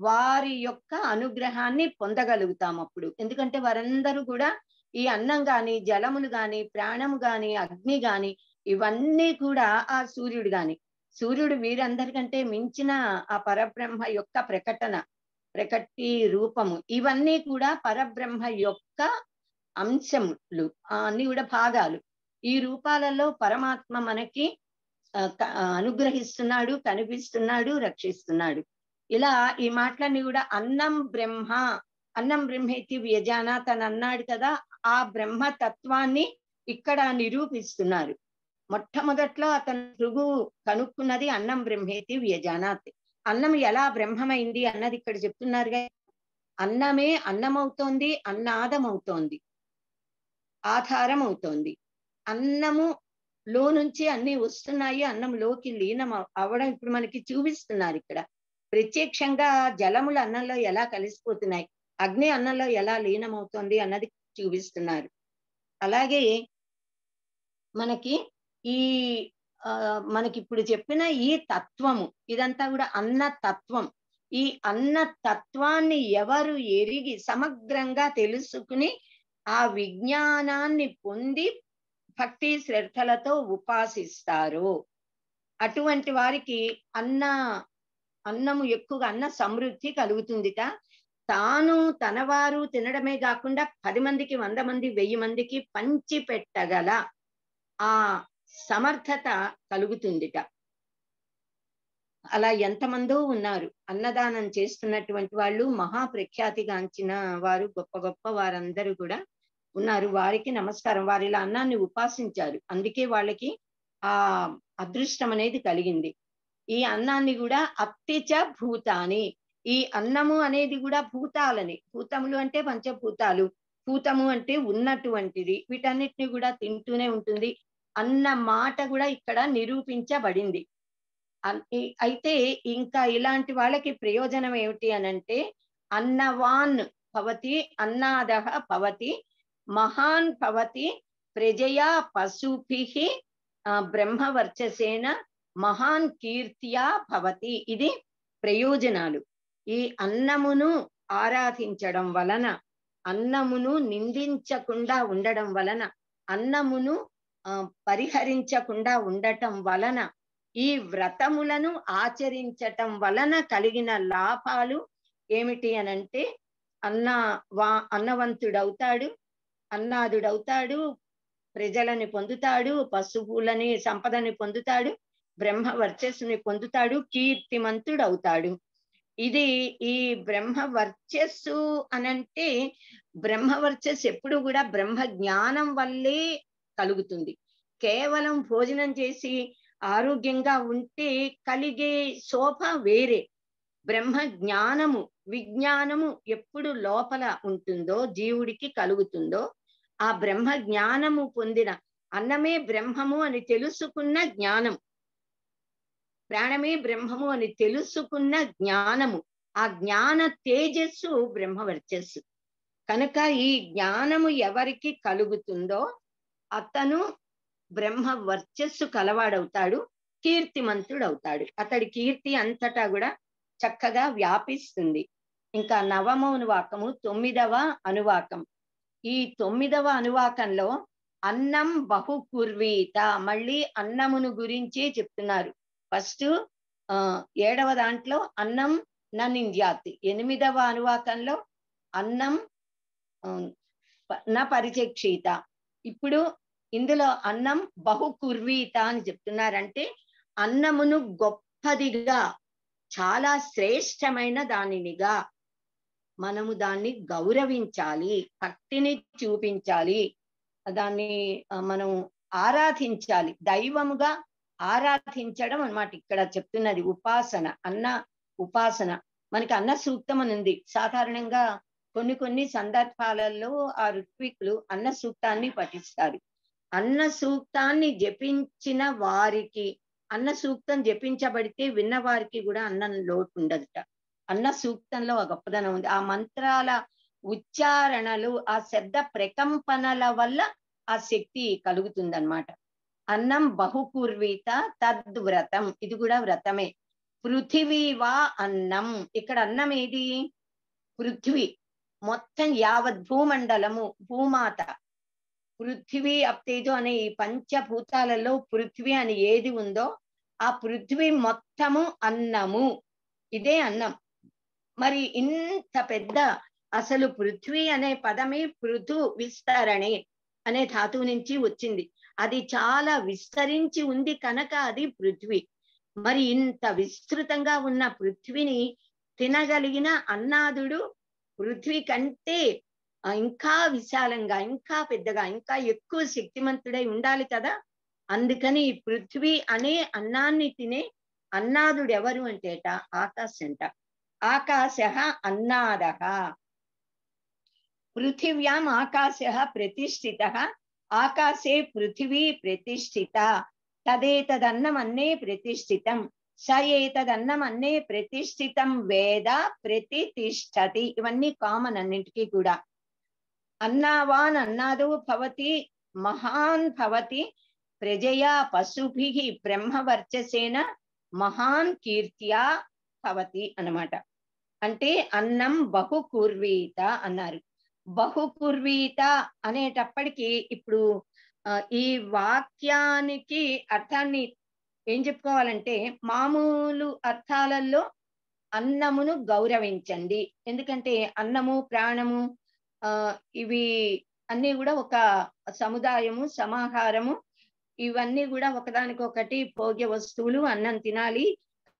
[SPEAKER 2] వారి యొక్క అనుగ్రహాన్ని పొందగలుగుతాం అప్పుడు. ఎందుకంటే వారందరూ కూడా ఈ అన్నం గాని జలములు గాని ప్రాణము గాని అగ్ని గాని ఇవన్నీ కూడా ఆ సూర్యుడు గాని. సూర్యుడు వీరందరికంటే మించిన ఆ పరబ్రహ్మ యొక్క ప్రకటన ప్రకటి రూపము ఇవన్నీ కూడా పరబ్రహ్మ యొక్క అంశములు అన్ని కూడా భాగాలు. ఈ రూపాలలో పరమాత్మ మనకి అనుగ్రహిస్తున్నాడు కనిపిస్తున్నాడు రక్షిస్తున్నాడు. ఇలా ఈ మాటలన్నీ కూడా అన్నం బ్రహ్మ అన్నం బ్రహ్మేతి వ్యజానాత్ అని అన్నాడు కదా ఆ బ్రహ్మ తత్వాన్ని ఇక్కడ నిరూపిస్తున్నారు. మొట్టమొదట్లో అతను భృగు కనుక్కున్నది అన్నం బ్రహ్మేతి వ్యజానాతి. అన్నం ఎలా బ్రహ్మమైంది అన్నది ఇక్కడ చెప్తున్నారుగా అన్నమే అన్నమవుతోంది అన్నాదం అవుతోంది ఆధారం అవుతోంది అన్నము లో నుంచి అన్ని వస్తున్నాయి అన్నంలోకి లీనం అవడం ఇప్పుడు మనకి చూపిస్తున్నారు ఇక్కడ. ప్రత్యక్షంగా జలములు అన్నంలో ఎలా కలిసిపోతున్నాయి అగ్ని అన్నంలో ఎలా లీనమవుతోంది అన్నది చూపిస్తున్నారు. అలాగే మనకి ఈ మనకి ఇప్పుడు చెప్పిన ఈ తత్వము ఇదంతా కూడా అన్న తత్వం. ఈ అన్న తత్వాన్ని ఎవరు ఎరిగి సమగ్రంగా తెలుసుకుని ఆ విజ్ఞానాన్ని పొంది భక్తి శ్రద్ధలతో ఉపాసిస్తారు. అటువంటి వారికి అన్న అన్నము ఎక్కువగా అన్న సమృద్ధి కలుగుతుందిట. తాను తనవారు తినడమే కాకుండా పది మందికి వంద మంది వెయ్యి మందికి పంచి పెట్టగల ఆ సమర్థత కలుగుతుందిట. అలా ఎంతమందో ఉన్నారు. అన్నదానం చేస్తున్నటువంటి వాళ్ళు మహా ప్రఖ్యాతిగాంచిన వారు గొప్ప గొప్ప వారందరూ కూడా ఉన్నారు. వారికి నమస్కారం. వారి ఇలా అన్నాన్ని ఉపాసించారు. అందుకే వాళ్ళకి ఆ అదృష్టం అనేది కలిగింది. ఈ అన్నాన్ని కూడా అత్తిచ భూతాని. ఈ అన్నము అనేది కూడా భూతాలని. భూతములు అంటే పంచభూతాలు. భూతము అంటే ఉన్నటువంటిది. వీటన్నిటిని కూడా తింటూనే ఉంటుంది. అన్న మాట కూడా ఇక్కడ నిరూపించబడింది. అన్- అయితే ఇంకా ఇలాంటి వాళ్ళకి ప్రయోజనం ఏమిటి అనంటే అన్నవాన్ భవతి అన్నాదహ భవతి మహాన్ భవతి ప్రజయా పశుభి బ్రహ్మవర్చసేన మహాన్ కీర్తియా భవతి. ఇది ప్రయోజనాలు. ఈ అన్నమును ఆరాధించడం వలన అన్నమును నిందించకుండా ఉండడం వలన అన్నమును పరిహరించకుండా ఉండటం వలన ఈ వ్రతములను ఆచరించటం వలన కలిగిన లాభాలు ఏమిటి అనంటే అన్న వా అన్నవంతుడవుతాడు అన్నాదుడవుతాడు ప్రజలని పొందుతాడు పశువులని సంపదని పొందుతాడు బ్రహ్మ వర్చస్సుని పొందుతాడు కీర్తిమంతుడు అవుతాడు ఇది ఈ బ్రహ్మ వర్చస్సు అనంటే బ్రహ్మ వర్చస్సు ఎప్పుడు కూడా బ్రహ్మ జ్ఞానం వల్లే కలుగుతుంది. కేవలం భోజనం చేసి ఆరోగ్యంగా ఉంటే కలిగే శోభ వేరే. బ్రహ్మ జ్ఞానము విజ్ఞానము ఎప్పుడు లోపల ఉంటుందో జీవుడికి కలుగుతుందో ఆ బ్రహ్మ జ్ఞానము పొందిన అన్నమే బ్రహ్మము అని తెలుసుకున్న జ్ఞానం. ప్రాణమే బ్రహ్మము అని తెలుసుకున్న జ్ఞానము. ఆ జ్ఞాన తేజస్సు బ్రహ్మ వర్చస్సు. కనుక ఈ జ్ఞానము ఎవరికి కలుగుతుందో అతను బ్రహ్మ వర్చస్సు కలవాడవుతాడు కీర్తిమంతుడు అవుతాడు అతడి కీర్తి అంతటా కూడా చక్కగా వ్యాపిస్తుంది. ఇంకా నవమ అనువాకము తొమ్మిదవ అనువాకం. ఈ తొమ్మిదవ అనువాకంలో అన్నం బహుకుర్వీత మళ్ళీ అన్నమును గురించి చెప్తున్నారు. ఫస్ట్ ఆ ఏడవ దాంట్లో అన్నం ననింద్యాతి. ఎనిమిదవ అనువాకంలో అన్నం న పరిచక్షిత. ఇప్పుడు ఇందులో అన్నం బహుకుర్వీత అని చెప్తున్నారంటే అన్నమును గొప్పదిగా చాలా శ్రేష్టమైన దానినిగా మనము దాన్ని గౌరవించాలి భక్తిని చూపించాలి దాన్ని మనం ఆరాధించాలి. దైవముగా ఆరాధించడం అన్నమాట ఇక్కడ చెప్తున్నది ఉపాసన అన్న ఉపాసన. మనకి అన్న సూక్తం అని ఉంది. సాధారణంగా కొన్ని కొన్ని సందర్భాలలో ఆ ఋత్వికులు అన్న సూక్తాన్ని పఠిస్తారు. అన్న సూక్తాన్ని జపించిన వారికి అన్న సూక్తం జపించబడితే విన్న వారికి కూడా అన్నం లోటు ఉండదుట అన్న సూక్తంలో ఒక గొప్పదనం ఉంది. ఆ మంత్రాల ఉచ్చారణలు ఆ శబ్ద ప్రకంపనల వల్ల ఆ శక్తి కలుగుతుందన్నమాట. అన్నం బహుకూర్వీత తద్వ్రతం. ఇది కూడా వ్రతమే. పృథివీ వా అన్నం. ఇక్కడ అన్నం ఏది? పృథ్వీ. మొత్తం యావత్ భూమండలము భూమాత. పృథ్వీ అప్తేజు అనే ఈ పంచభూతాలలో పృథ్వీ అని ఏది ఉందో ఆ పృథ్వీ మొత్తము అన్నము. ఇదే అన్నం. మరి ఇంత పెద్ద అసలు పృథ్వీ అనే పదమే పృథు విస్తరణే అనే ధాతువు నుంచి వచ్చింది. అది చాలా విస్తరించి ఉంది కనుక అది పృథ్వీ. మరి ఇంత విస్తృతంగా ఉన్న పృథ్వీని తినగలిగిన అన్నాదుడు పృథ్వీ కంటే ఇంకా విశాలంగా ఇంకా పెద్దగా ఇంకా ఎక్కువ శక్తిమంతుడై ఉండాలి కదా? అందుకని ఈ పృథ్వీ అనే అన్నాన్ని తినే అన్నాదుడు ఎవరు అంటేట ఆకాశంట ఆకాశ అన్నాద. పృథివ్యాం ఆకాశ ప్రతిష్ఠిత. ఆకాశే పృథివీ ప్రతిష్ఠిత. తదేతదన్నమన్నే ప్రతిష్ఠితం. స ఏతదన్నమన్నే ప్రతిష్ఠితం వేద ప్రతిష్టతి ఇవన్నీ కామన్ అన్నింటికీ కూడా. అన్నావాన్ అన్నాదు భవతి మహాన్ భవతి ప్రజయా పశుభి బ్రహ్మవర్చసేన మహాన్ కీర్త్యా భవతి అన్నమాట. అంటే అన్నం బహుకుర్వీత అన్నారు. బహుకుర్వీత అనేటప్పటికీ ఇప్పుడు ఈ వాక్యానికి అర్థాన్ని ఏం చెప్పుకోవాలంటే మామూలు అర్థాలలో అన్నమును గౌరవించండి. ఎందుకంటే అన్నము ప్రాణము ఆ ఇవి అన్ని కూడా ఒక సముదాయము సమాహారము. ఇవన్నీ కూడా ఒకదానికొకటి భోగ్య వస్తువులు అన్నం తినాలి.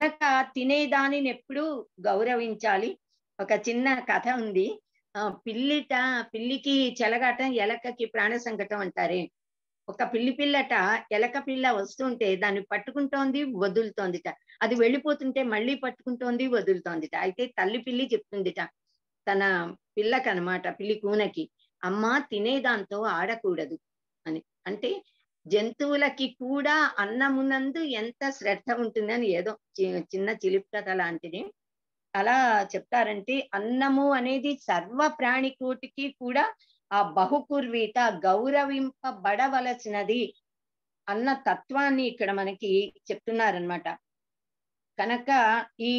[SPEAKER 2] కనుక తినేదానిని ఎప్పుడు గౌరవించాలి. ఒక చిన్న కథ ఉంది. ఆ పిల్లిట పిల్లికి చెలగాటం ఎలకకి ప్రాణ సంకటం అంటారే. ఒక పిల్లి పిల్లట ఎలక పిల్ల వస్తుంటే దాన్ని పట్టుకుంటోంది వదులుతోందిట. అది వెళ్ళిపోతుంటే మళ్ళీ పట్టుకుంటోంది వదులుతోందిట. అయితే తల్లి పిల్లి చెప్తుందిట తన పిల్లకనమాట పిల్లి కూనకి అమ్మ తినేదాంతో ఆడకూడదు అని. అంటే జంతువులకి కూడా అన్నమునందు ఎంత శ్రద్ధ ఉంటుందని ఏదో చి- చిన్న చిలిపి కథ లాంటిది. అలా చెప్తారంటే అన్నము అనేది సర్వ ప్రాణికోటికి కూడా ఆ బహుకుర్వీత గౌరవింపబడవలసినది అన్న తత్వాన్ని ఇక్కడ మనకి చెప్తున్నారనమాట కనుక ఈ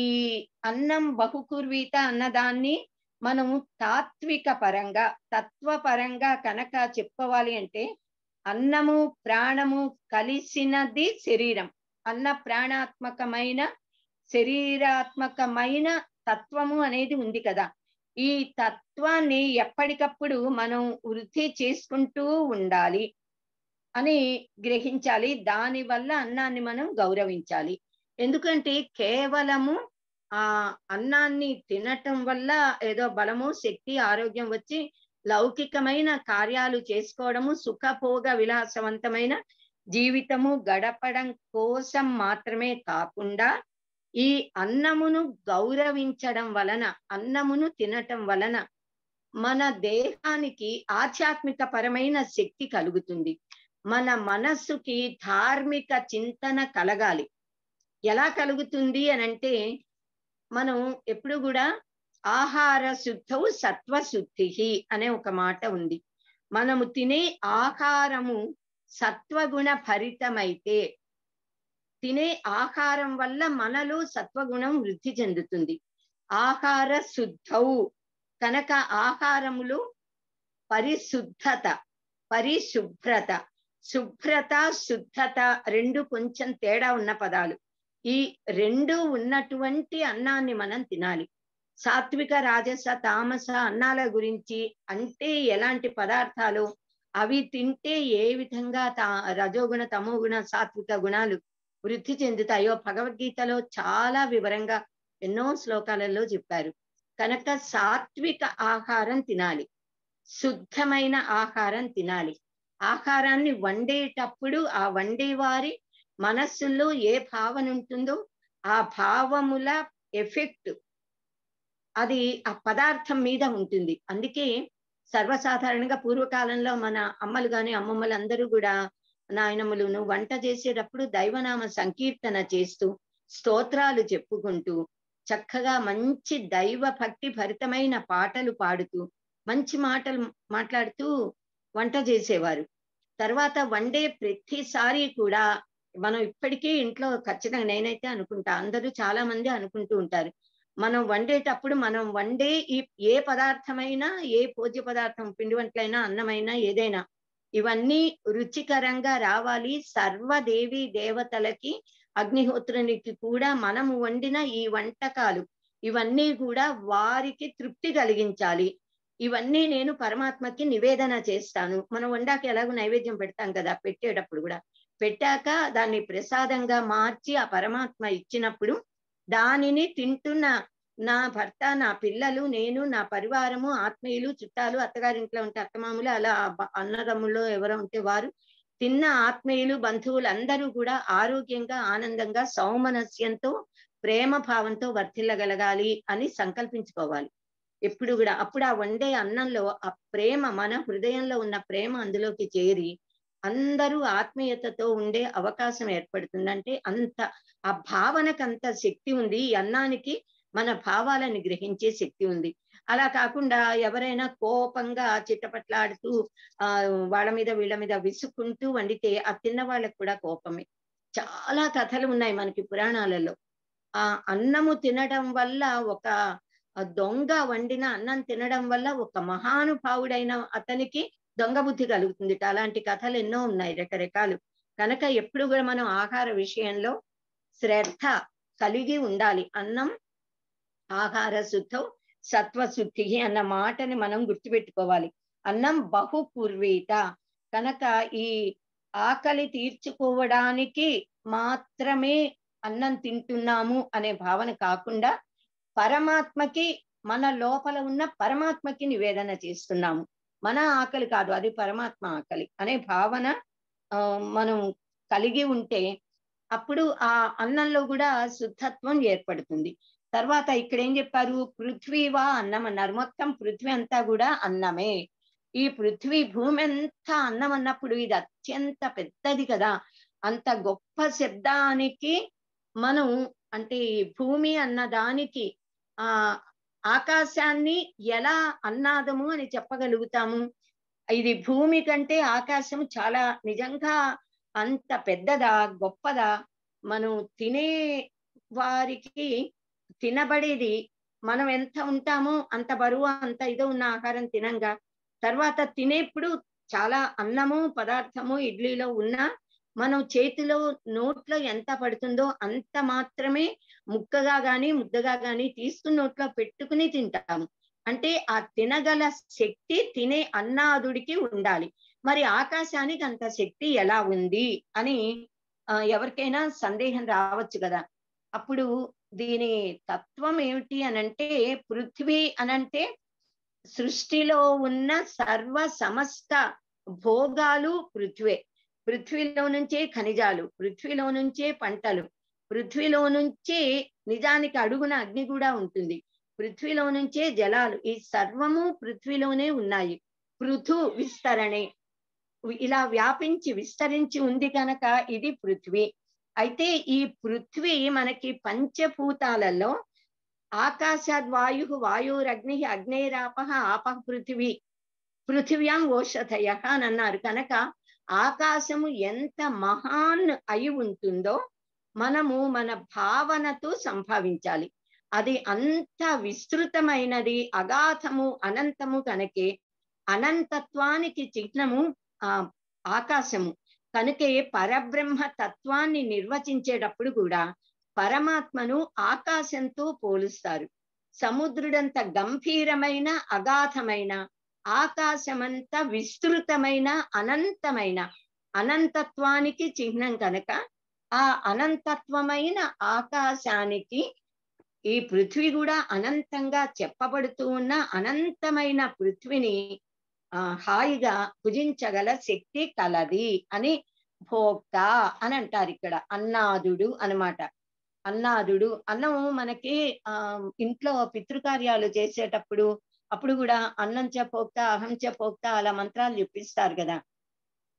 [SPEAKER 2] అన్నం బహుకుర్వీత అన్నదాన్ని మనము తాత్విక పరంగా తత్వపరంగా కనుక చెప్పుకోవాలి అంటే అన్నము ప్రాణము కలిసినది శరీరం. అన్న ప్రాణాత్మకమైన శరీరాత్మకమైన తత్వము అనేది ఉంది కదా. ఈ తత్వాన్ని ఎప్పటికప్పుడు మనం వృద్ధి చేసుకుంటూ ఉండాలి అని గ్రహించాలి. దాని వల్ల అన్నాన్ని మనం గౌరవించాలి. ఎందుకంటే కేవలము ఆ అన్నాన్ని తినటం వల్ల ఏదో బలము శక్తి ఆరోగ్యం వచ్చి లౌకికమైన కార్యాలు చేసుకోవడము సుఖభోగ విలాసవంతమైన జీవితము గడపడం కోసం మాత్రమే కాకుండా ఈ అన్నమును గౌరవించడం వలన అన్నమును తినటం వలన మన దేహానికి ఆధ్యాత్మిక పరమైన శక్తి కలుగుతుంది. మన మనస్సుకి ధార్మిక చింతన కలగాలి. ఎలా కలుగుతుంది అని అంటే మనం ఎప్పుడు కూడా ఆహార శుద్ధవు సత్వశుద్ధి అనే ఒక మాట ఉంది. మనము తినే ఆహారము సత్వగుణ భరితమైతే తినే ఆహారం వల్ల మనలో సత్వగుణం వృద్ధి చెందుతుంది. ఆహార శుద్ధవు కనుక ఆహారములో పరిశుద్ధత పరిశుభ్రత శుభ్రత శుద్ధత రెండు కొంచెం తేడా ఉన్న పదాలు. ఈ రెండు ఉన్నటువంటి అన్నాన్ని మనం తినాలి. సాత్విక రాజస తామస అన్నాల గురించి అంటే ఎలాంటి పదార్థాలు? అవి తింటే ఏ విధంగా తా రజోగుణ తమోగుణ సాత్విక గుణాలు వృద్ధి చెందుతాయో భగవద్గీతలో చాలా వివరంగా ఎన్నో శ్లోకాలలో చెప్పారు. కనుక సాత్విక ఆహారం తినాలి. శుద్ధమైన ఆహారం తినాలి. ఆహారాన్ని వండేటప్పుడు ఆ వండేవారి మనస్సులో ఏ భావన ఉంటుందో ఆ భావముల ఎఫెక్ట్ అది ఆ పదార్థం మీద ఉంటుంది. అందుకే సర్వసాధారణంగా పూర్వకాలంలో మన అమ్మలు కానీ అమ్మమ్మలు అందరూ కూడా నాయనములను వంట చేసేటప్పుడు దైవనామ సంకీర్తన చేస్తూ స్తోత్రాలు చెప్పుకుంటూ చక్కగా మంచి దైవ భక్తి భరితమైన పాటలు పాడుతూ మంచి మాటలు మాట్లాడుతూ వంట చేసేవారు. తర్వాత వండే ప్రతిసారి కూడా మనం ఇప్పటికీ ఇంట్లో ఖచ్చితంగా నేనైతే అనుకుంటా అందరూ చాలా మంది అనుకుంటూ ఉంటారు. మనం వండేటప్పుడు మనం వండే ఈ ఏ పదార్థమైనా ఏ భోజ్య పదార్థం పిండి వంటలైనా అన్నమైనా ఏదైనా ఇవన్నీ రుచికరంగా రావాలి. సర్వదేవి దేవతలకి అగ్నిహోత్రునికి కూడా మనము వండిన ఈ వంటకాలు ఇవన్నీ కూడా వారికి తృప్తి కలిగించాలి. ఇవన్నీ నేను పరమాత్మకి నివేదన చేస్తాను. మనం వండాక ఎలాగో నైవేద్యం పెడతాం కదా పెట్టేటప్పుడు కూడా. పెట్టాక దాన్ని ప్రసాదంగా మార్చి ఆ పరమాత్మ ఇచ్చినప్పుడు దానిని తింటున్న నా భర్త నా పిల్లలు నేను నా పరివారము ఆత్మీయులు చుట్టాలు అత్తగారింట్లో ఉంటే అత్తమాములు అలా అన్నదమ్ములు ఎవరో ఉంటే వారు తిన్న ఆత్మీయులు బంధువులు అందరూ కూడా ఆరోగ్యంగా ఆనందంగా సౌమనస్యంతో ప్రేమ భావంతో వర్తిల్లగలగాలి అని సంకల్పించుకోవాలి. ఎప్పుడు కూడా అప్పుడు ఆ వండే అన్నంలో ఆ ప్రేమ మన హృదయంలో ఉన్న ప్రేమ అందులోకి చేరి అందరూ ఆత్మీయతతో ఉండే అవకాశం ఏర్పడుతుందంటే అంత ఆ భావనకు అంత శక్తి ఉంది ఈ అన్నానికి మన భావాలను గ్రహించే శక్తి ఉంది. అలా కాకుండా ఎవరైనా కోపంగా చిట్టపట్లాడుతూ ఆ వాళ్ళ మీద వీళ్ళ మీద విసుక్కుంటూ వండితే ఆ తిన్న వాళ్ళకు కూడా కోపమే. చాలా కథలు ఉన్నాయి మనకి పురాణాలలో. ఆ అన్నము తినడం వల్ల ఒక దొంగ వండిన అన్నం తినడం వల్ల ఒక మహానుభావుడైన అతనికి దొంగ బుద్ధి కలుగుతుంది అలాంటి కథలు ఎన్నో ఉన్నాయి రకరకాలు. కనుక ఎప్పుడు కూడా మనం ఆహార విషయంలో శ్రద్ధ కలిగి ఉండాలి. అన్నం ఆహార శుద్ధం సత్వశుద్ధి అన్న మాటని మనం గుర్తుపెట్టుకోవాలి. అన్నం బహుపూర్వీత కనుక ఈ ఆకలి తీర్చుకోవడానికి మాత్రమే అన్నం తింటున్నాము అనే భావన కాకుండా పరమాత్మకి మన లోపల ఉన్న పరమాత్మకి నివేదన చేస్తున్నాము. మన ఆకలి కాదు అది పరమాత్మ ఆకలి అనే భావన మనం కలిగి ఉంటే అప్పుడు ఆ అన్నంలో కూడా శుద్ధత్వం ఏర్పడుతుంది. తర్వాత ఇక్కడ ఏం చెప్పారు? పృథ్వీవా అన్నం అన్నారు మొత్తం పృథ్వీ అంతా కూడా అన్నమే. ఈ పృథ్వీ భూమి అంతా అన్నం అన్నప్పుడు ఇది అత్యంత పెద్దది కదా. అంత గొప్ప శబ్దానికి మనం అంటే ఈ భూమి అన్న దానికి ఆ ఆకాశాన్ని ఎలా అన్నాదము అని చెప్పగలుగుతాము? ఇది భూమి కంటే ఆకాశం చాలా నిజంగా అంత పెద్దదా గొప్పదా? మనం తినే వారికి తినబడేది మనం ఎంత ఉంటామో అంత బరువు అంత ఇదో ఉన్న ఆహారం తినంగా. తర్వాత తినేప్పుడు చాలా అన్నము పదార్థము ఇడ్లీలో ఉన్నా మనం చేతిలో నోట్లో ఎంత పడుతుందో అంత మాత్రమే ముక్కగా గాని ముద్దగా గాని తీసుకుని నోట్లో పెట్టుకుని తింటాము. అంటే ఆ తినగల శక్తి తినే అన్నాదుడికి ఉండాలి. మరి ఆకాశానికి అంత శక్తి ఎలా ఉంది అని ఎవరికైనా సందేహం రావచ్చు కదా. అప్పుడు దీని తత్వం ఏమిటి అనంటే పృథ్వీ అనంటే సృష్టిలో ఉన్న సర్వ సమస్త భోగాలు పృథ్వే. పృథ్వీలో నుంచే ఖనిజాలు పృథ్వీలో నుంచే పంటలు పృథ్వీలో నుంచే నిజానికి అడుగున అగ్ని కూడా ఉంటుంది. పృథ్వీలో నుంచే జలాలు ఈ సర్వము పృథ్వీలోనే ఉన్నాయి. పృథు విస్తరణే. ఇలా వ్యాపించి విస్తరించి ఉంది కనుక ఇది పృథ్వీ. అయితే ఈ పృథ్వీ మనకి పంచభూతాలలో ఆకాశాద్వాయు వాయురగ్ని అగ్నేరాప ఆప పృథివీ పృథివ్యాం ఓషధయ అని అన్నారు. కనుక ఆకాశము ఎంత మహాన్ అయి ఉంటుందో మనము మన భావనతో సంభావించాలి. అది అంత విస్తృతమైనది అగాధము అనంతము కనుకే అనంతత్వానికి చిహ్నము ఆ ఆకాశము. కనుకే పరబ్రహ్మ తత్వాన్ని నిర్వచించేటప్పుడు కూడా పరమాత్మను ఆకాశంతో పోలుస్తారు. సముద్రుడంత గంభీరమైన అగాధమైన ఆకాశమంత విస్తృతమైన అనంతమైన అనంతత్వానికి చిహ్నం కనుక ఆ అనంతత్వమైన ఆకాశానికి ఈ పృథ్వీ కూడా అనంతంగా చెప్పబడుతూ ఉన్న అనంతమైన పృథ్వీని హాయిగా భుజించగల శక్తి కలది అని భోక్త అని అంటారు ఇక్కడ. అన్నాదుడు అనమాట. అన్నాదుడు అన్నం మనకి ఆ ఇంట్లో పితృకార్యాలు చేసేటప్పుడు అప్పుడు కూడా అన్నం చెప్పోక్త అహం చెప్పోక్త అలా మంత్రాలు చెప్పిస్తారు కదా.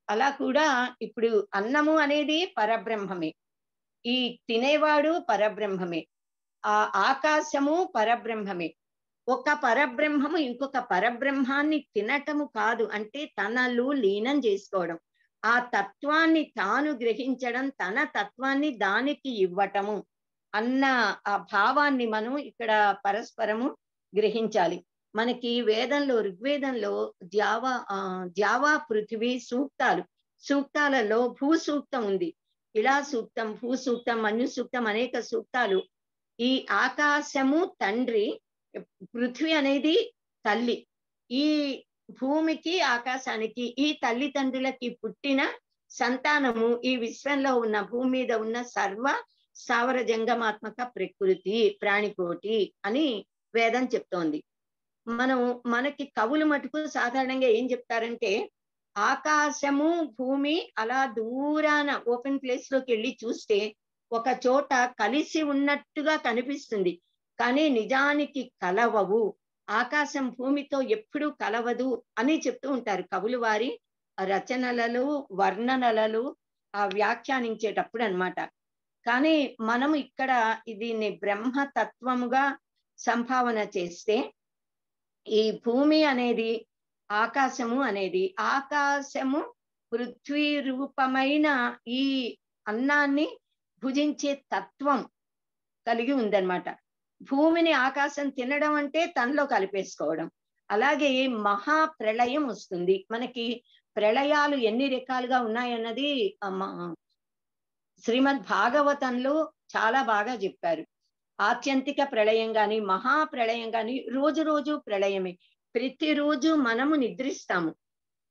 [SPEAKER 2] అలా కూడా ఇప్పుడు అన్నము అనేది పరబ్రహ్మమే. ఈ తినేవాడు పరబ్రహ్మమే. ఆ ఆకాశము పరబ్రహ్మమే. ఒక పరబ్రహ్మము ఇంకొక పరబ్రహ్మాన్ని తినటము కాదు. అంటే తనలు లీనం చేసుకోవడం. ఆ తత్వాన్ని తాను గ్రహించడం తన తత్వాన్ని దానికి ఇవ్వటము అన్న ఆ భావాన్ని మనం ఇక్కడ పరస్పరము గ్రహించాలి. మనకి వేదంలో ఋగ్వేదంలో ద్యావా ఆ ద్యావా పృథివీ సూక్తాలు. సూక్తాలలో భూ సూక్తం ఉంది. ఇలా సూక్తం భూ సూక్తం మన్యు సూక్తం అనేక సూక్తాలు. ఈ ఆకాశము తండ్రి పృథ్వీ అనేది తల్లి. ఈ భూమికి ఆకాశానికి ఈ తల్లిదండ్రులకి పుట్టిన సంతానము ఈ విశ్వంలో ఉన్న భూమి మీద ఉన్న సర్వ స్థావర జంగమాత్మక ప్రకృతి ప్రాణికోటి అని వేదం చెప్తోంది. మనం మనకి కవులు మటుకు సాధారణంగా ఏం చెప్తారంటే ఆకాశము భూమి అలా దూరాన ఓపెన్ ప్లేస్లోకి వెళ్ళి చూస్తే ఒక చోట కలిసి ఉన్నట్టుగా కనిపిస్తుంది. కానీ నిజానికి కలవవు ఆకాశం భూమితో ఎప్పుడూ కలవదు అని చెప్తూ ఉంటారు కవులు వారి రచనలలో వర్ణనలలో ఆ వ్యాఖ్యానించేటప్పుడు అనమాట కానీ మనం ఇక్కడ దీన్ని బ్రహ్మతత్వముగా సంభావన చేస్తే ఈ భూమి అనేది ఆకాశము అనేది ఆకాశము పృథ్వీ రూపమైన ఈ అన్నాన్ని భుజించే తత్వం కలిగి ఉందన్నమాట. భూమిని ఆకాశం తినడం అంటే తనలో కలిపేసుకోవడం. అలాగే మహా ప్రళయం వస్తుంది. మనకి ప్రళయాలు ఎన్ని రకాలుగా ఉన్నాయన్నది శ్రీమద్ భాగవతంలో చాలా బాగా చెప్పారు. ఆత్యంతిక ప్రళయం గాని మహా ప్రళయం గాని రోజు రోజు ప్రళయమే. ప్రతిరోజు మనము నిద్రిస్తాము.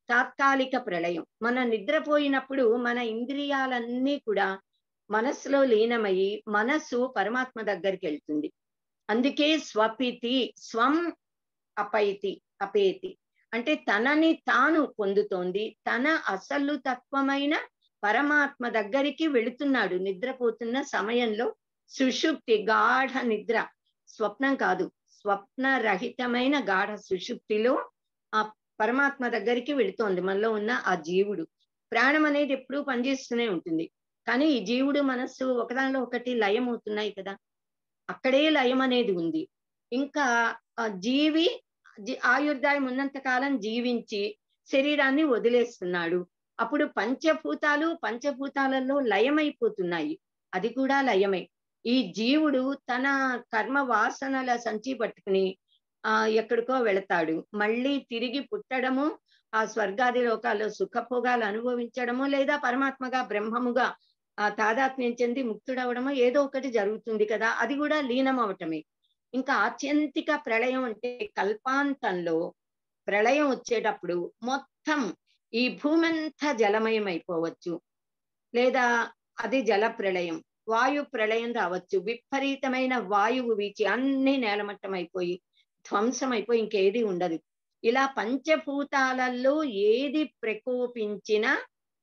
[SPEAKER 2] తాత్కాలిక ప్రళయం. మన నిద్రపోయినప్పుడు మన ఇంద్రియాలన్నీ కూడా మనస్సులో లీనమయ్యి మనస్సు పరమాత్మ దగ్గరికి వెళ్తుంది. అందుకే స్వపితి స్వం అపైతి అపేతి. అంటే తనని తాను పొందుతోంది తన అసలు తత్వమైన పరమాత్మ దగ్గరికి వెళుతున్నాడు. నిద్రపోతున్న సమయంలో సుషుప్తి గాఢ నిద్ర. స్వప్నం కాదు స్వప్న రహితమైన గాఢ సుషుప్తిలో ఆ పరమాత్మ దగ్గరికి వెళుతోంది. మనలో ఉన్న ఆ జీవుడు. ప్రాణం అనేది ఎప్పుడూ పనిచేస్తూనే ఉంటుంది. కానీ ఈ జీవుడు మనస్సు ఒకదానిలో ఒకటి లయం అవుతున్నాయి కదా. అక్కడే లయం అనేది ఉంది. ఇంకా జీవి ఆయుర్దాయం ఉన్నంత కాలం జీవించి శరీరాన్ని వదిలేస్తున్నాడు. అప్పుడు పంచభూతాలు పంచభూతాలలో లయమైపోతున్నాయి. అది కూడా లయమే. ఈ జీవుడు తన కర్మ వాసనల సంచి పట్టుకుని ఆ ఎక్కడికో వెళతాడు. మళ్ళీ తిరిగి పుట్టడము ఆ స్వర్గాది లోకాల్లో సుఖభోగాలు అనుభవించడము లేదా పరమాత్మగా బ్రహ్మముగా ఆ తాదాత్మ్యం చెంది ముక్తుడవడమో ఏదో ఒకటి జరుగుతుంది కదా అది కూడా లీనం అవటమే ఇంకా ఆత్యంతిక ప్రళయం అంటే కల్పాంతంలో ప్రళయం వచ్చేటప్పుడు మొత్తం ఈ భూమి అంతా జలమయం అయిపోవచ్చు లేదా అది జల ప్రళయం వాయు ప్రళయం రావచ్చు. విపరీతమైన వాయువు వీచి అన్ని నేలమట్టం అయిపోయి ధ్వంసం అయిపోయి ఇంకేది ఉండదు. ఇలా పంచభూతాలలో ఏది ప్రకోపించిన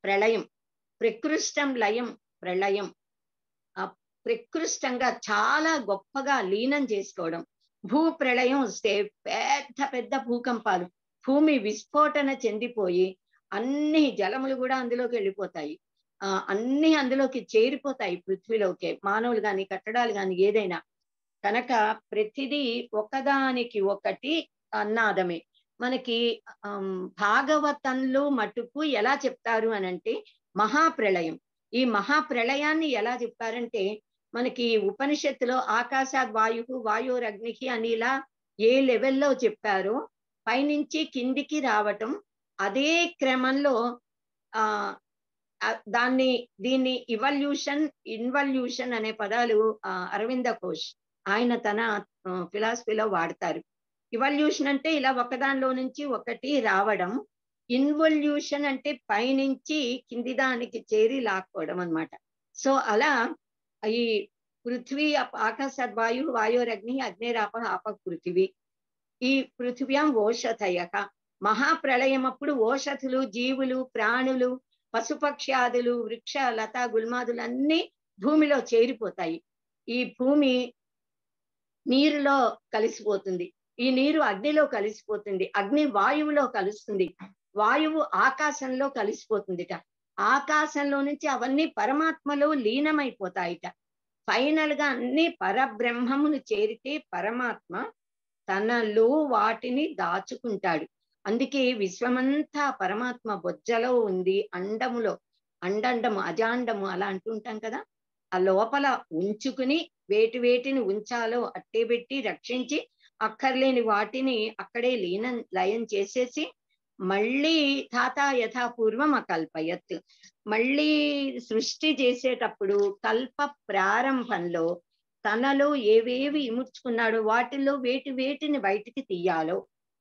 [SPEAKER 2] ప్రళయం ప్రకృష్టం లయం ప్రళయం. ఆ ప్రకృష్టంగా చాలా గొప్పగా లీనం చేసుకోవడం. భూ ప్రళయం వస్తే పెద్ద పెద్ద భూకంపాలు భూమి విస్ఫోటన చెందిపోయి అన్ని జలములు కూడా అందులోకి వెళ్ళిపోతాయి. ఆ అన్ని అందులోకి చేరిపోతాయి పృథ్వీలోకే. మానవులు కానీ కట్టడాలు గాని ఏదైనా. కనుక ప్రతిదీ ఒకదానికి ఒకటి అన్నాదమే మనకి భాగవతంలో మటుకు ఎలా చెప్తారు అనంటే మహాప్రళయం. ఈ మహాప్రళయాన్ని ఎలా చెప్పారంటే మనకి ఉపనిషత్తులో ఆకాశాద్ వాయు వాయురగ్నికి అని ఇలా ఏ లెవెల్లో చెప్పారో పైనుంచి కిందికి రావటం అదే క్రమంలో ఆ దాన్ని దీన్ని ఇవల్యూషన్ ఇన్వల్యూషన్ అనే పదాలు అరవింద ఘోష్ ఆయన తన ఫిలాసఫీలో వాడతారు. ఇవల్యూషన్ అంటే ఇలా ఒకదానిలో నుంచి ఒకటి రావడం ఇన్వల్యూషన్ అంటే పైనుంచి కింది దానికి చేరి లాక్కోవడం అనమాట సో అలా ఈ పృథ్వీ ఆకాశ వాయు వాయురగ్ని అగ్నిరాప ఆప పృథివీ ఈ పృథివ్యాం ఓషధయక మహాప్రళయం అప్పుడు ఓషధులు జీవులు ప్రాణులు పశుపక్ష్యాదులు వృక్ష లత గుల్మాదులు అన్ని భూమిలో చేరిపోతాయి. ఈ భూమి నీరులో కలిసిపోతుంది. ఈ నీరు అగ్నిలో కలిసిపోతుంది. అగ్ని వాయువులో కలుస్తుంది. వాయువు ఆకాశంలో కలిసిపోతుందిట. ఆకాశంలో నుంచి అవన్నీ పరమాత్మలో లీనమైపోతాయిట. ఫైనల్గా అన్ని పరబ్రహ్మమును చేరితే పరమాత్మ తనలో వాటిని దాచుకుంటాడు. అందుకే విశ్వమంతా పరమాత్మ బొజ్జలో ఉంది అండములో. అండండము అజాండము అలా అంటుంటాం కదా. ఆ లోపల ఉంచుకుని వేటి వేటిని ఉంచాలో అట్టే పెట్టి రక్షించి అక్కర్లేని వాటిని అక్కడే లీనం లయం చేసేసి మళ్ళీ తాత యథాపూర్వం అకల్పయత్. మళ్ళీ సృష్టి చేసేటప్పుడు కల్ప ప్రారంభంలో తనలో ఏవేవి ఇముడ్చుకున్నాడో వాటిల్లో వేటి వేటిని బయటికి తీయాలో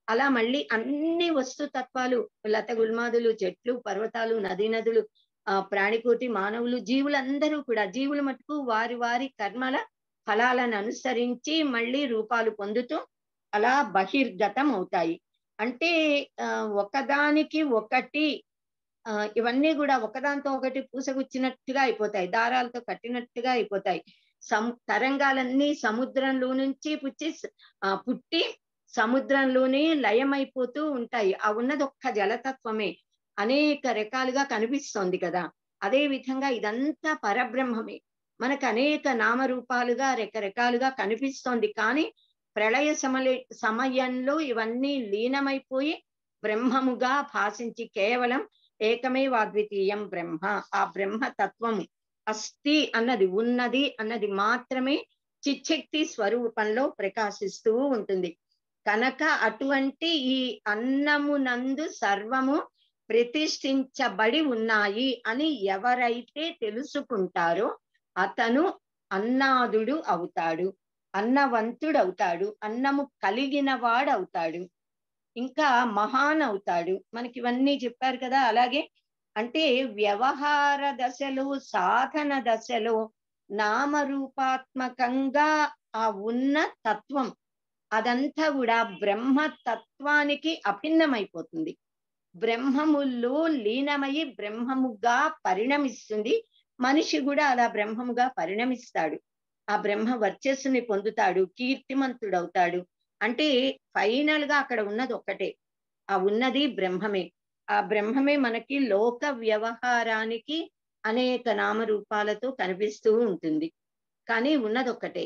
[SPEAKER 2] అలా మళ్ళీ అన్ని వస్తు తత్వాలు లత గుల్మాదులు చెట్లు పర్వతాలు నదీ నదులు ఆ ప్రాణికోటి మానవులు జీవులందరూ కూడా జీవులు మటుకు వారి వారి కర్మల ఫలాలను అనుసరించి మళ్ళీ రూపాలు పొందుతూ అలా బహిర్గతం అవుతాయి అంటే ఆ ఒకదానికి ఒకటి ఇవన్నీ కూడా ఒకదాంతో ఒకటి పూసగుచ్చినట్టుగా అయిపోతాయి. దారాలతో కట్టినట్టుగా అయిపోతాయి. సం తరంగాలన్నీ సముద్రంలో నుంచి పుచ్చి పుట్టి సముద్రంలోనే లయమైపోతూ ఉంటాయి. ఆ ఉన్నది ఒక్క జలతత్వమే. అనేక రకాలుగా కనిపిస్తోంది కదా. అదే విధంగా ఇదంతా పరబ్రహ్మమే. మనకు అనేక నామరూపాలుగా రకరకాలుగా కనిపిస్తోంది. కానీ ప్రళయ సమలి సమయంలో ఇవన్నీ లీనమైపోయి బ్రహ్మముగా భాషించి కేవలం ఏకమేవ అద్వితీయం బ్రహ్మ. ఆ బ్రహ్మ తత్వము అస్థి అన్నది ఉన్నది అన్నది మాత్రమే చిచ్చక్తి స్వరూపంలో ప్రకాశిస్తూ ఉంటుంది. కనుక అటువంటి ఈ అన్నమునందు సర్వము ప్రతిష్ఠించబడి ఉన్నాయి అని ఎవరైతే తెలుసుకుంటారో అతను అన్నాదుడు అవుతాడు. అన్నవంతుడు అవుతాడు అన్నము కలిగిన వాడు అవుతాడు ఇంకా మహాన్ అవుతాడు మనకి ఇవన్నీ చెప్పారు కదా అలాగే అంటే వ్యవహార దశలో సాధన దశలో నామరూపాత్మకంగా ఆ ఉన్న తత్వం అదంతా కూడా బ్రహ్మ తత్వానికి అభిన్నమైపోతుంది. బ్రహ్మముల్లో లీనమై బ్రహ్మముగా పరిణమిస్తుంది. మనిషి కూడా అలా బ్రహ్మముగా పరిణమిస్తాడు. ఆ బ్రహ్మ వర్చస్సుని పొందుతాడు కీర్తిమంతుడవుతాడు. అంటే ఫైనల్గా అక్కడ ఉన్నది ఒక్కటే. ఆ ఉన్నది బ్రహ్మమే. ఆ బ్రహ్మమే మనకి లోక వ్యవహారానికి అనేక నామరూపాలతో కనిపిస్తూ ఉంటుంది. కానీ ఉన్నది ఒక్కటే.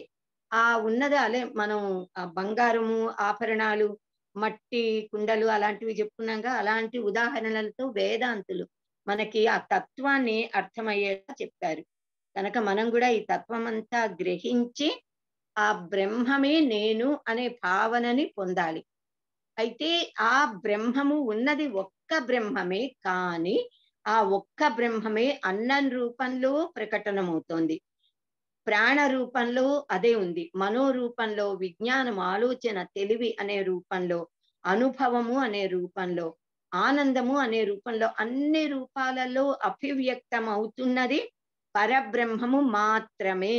[SPEAKER 2] ఆ ఉన్నది అలే మనం ఆ బంగారము ఆభరణాలు మట్టి కుండలు అలాంటివి చెప్పుకున్నాగా అలాంటి ఉదాహరణలతో వేదాంతులు మనకి ఆ తత్వాన్ని అర్థమయ్యేలా చెప్పారు కనుక మనం కూడా ఈ తత్వం అంతా గ్రహించి ఆ బ్రహ్మమే నేను అనే భావనని పొందాలి. అయితే ఆ బ్రహ్మము ఉన్నది ఒక్క బ్రహ్మమే కానీ ఆ ఒక్క బ్రహ్మమే అన్నం రూపంలో ప్రకటనమవుతోంది. ప్రాణ రూపంలో అదే ఉంది. మనో రూపంలో విజ్ఞానం ఆలోచన తెలివి అనే రూపంలో అనుభవము అనే రూపంలో ఆనందము అనే రూపంలో అన్ని రూపాలలో అభివ్యక్తం అవుతున్నది పరబ్రహ్మము మాత్రమే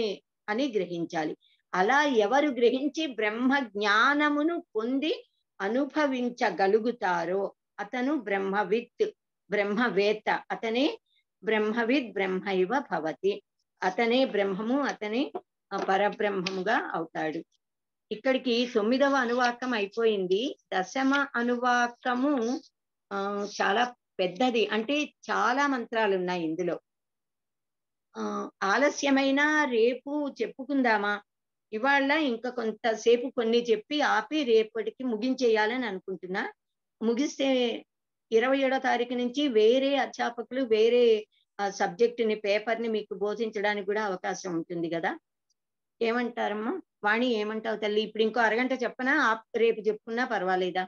[SPEAKER 2] అని గ్రహించాలి. అలా ఎవరు గ్రహించి బ్రహ్మ జ్ఞానమును పొంది అనుభవించగలుగుతారో అతను బ్రహ్మవిత్ బ్రహ్మవేత్త. అతనే బ్రహ్మవిత్ బ్రహ్మైవ భవతి. అతనే బ్రహ్మము అతనే పరబ్రహ్మముగా అవుతాడు. ఇక్కడికి తొమ్మిదవ అనువాకం అయిపోయింది. దశమ అనువాకము ఆ చాలా పెద్దది. అంటే చాలా మంత్రాలు ఉన్నాయి ఇందులో. ఆలస్యమైన రేపు చెప్పుకుందామా? ఇవాళ ఇంకా కొంతసేపు కొన్ని చెప్పి ఆపి రేపటికి ముగించేయాలని అనుకుంటున్నా. ముగిస్తే ఇరవై ఏడో తారీఖు నుంచి వేరే అధ్యాపకులు వేరే సబ్జెక్ట్ని పేపర్ని మీకు బోధించడానికి కూడా అవకాశం ఉంటుంది కదా? ఏమంటారమ్మా? వాణి ఏమంటావు తల్లి? ఇప్పుడు ఇంకో అరగంట చెప్పనా? రేపు చెప్పుకున్నా పర్వాలేదా?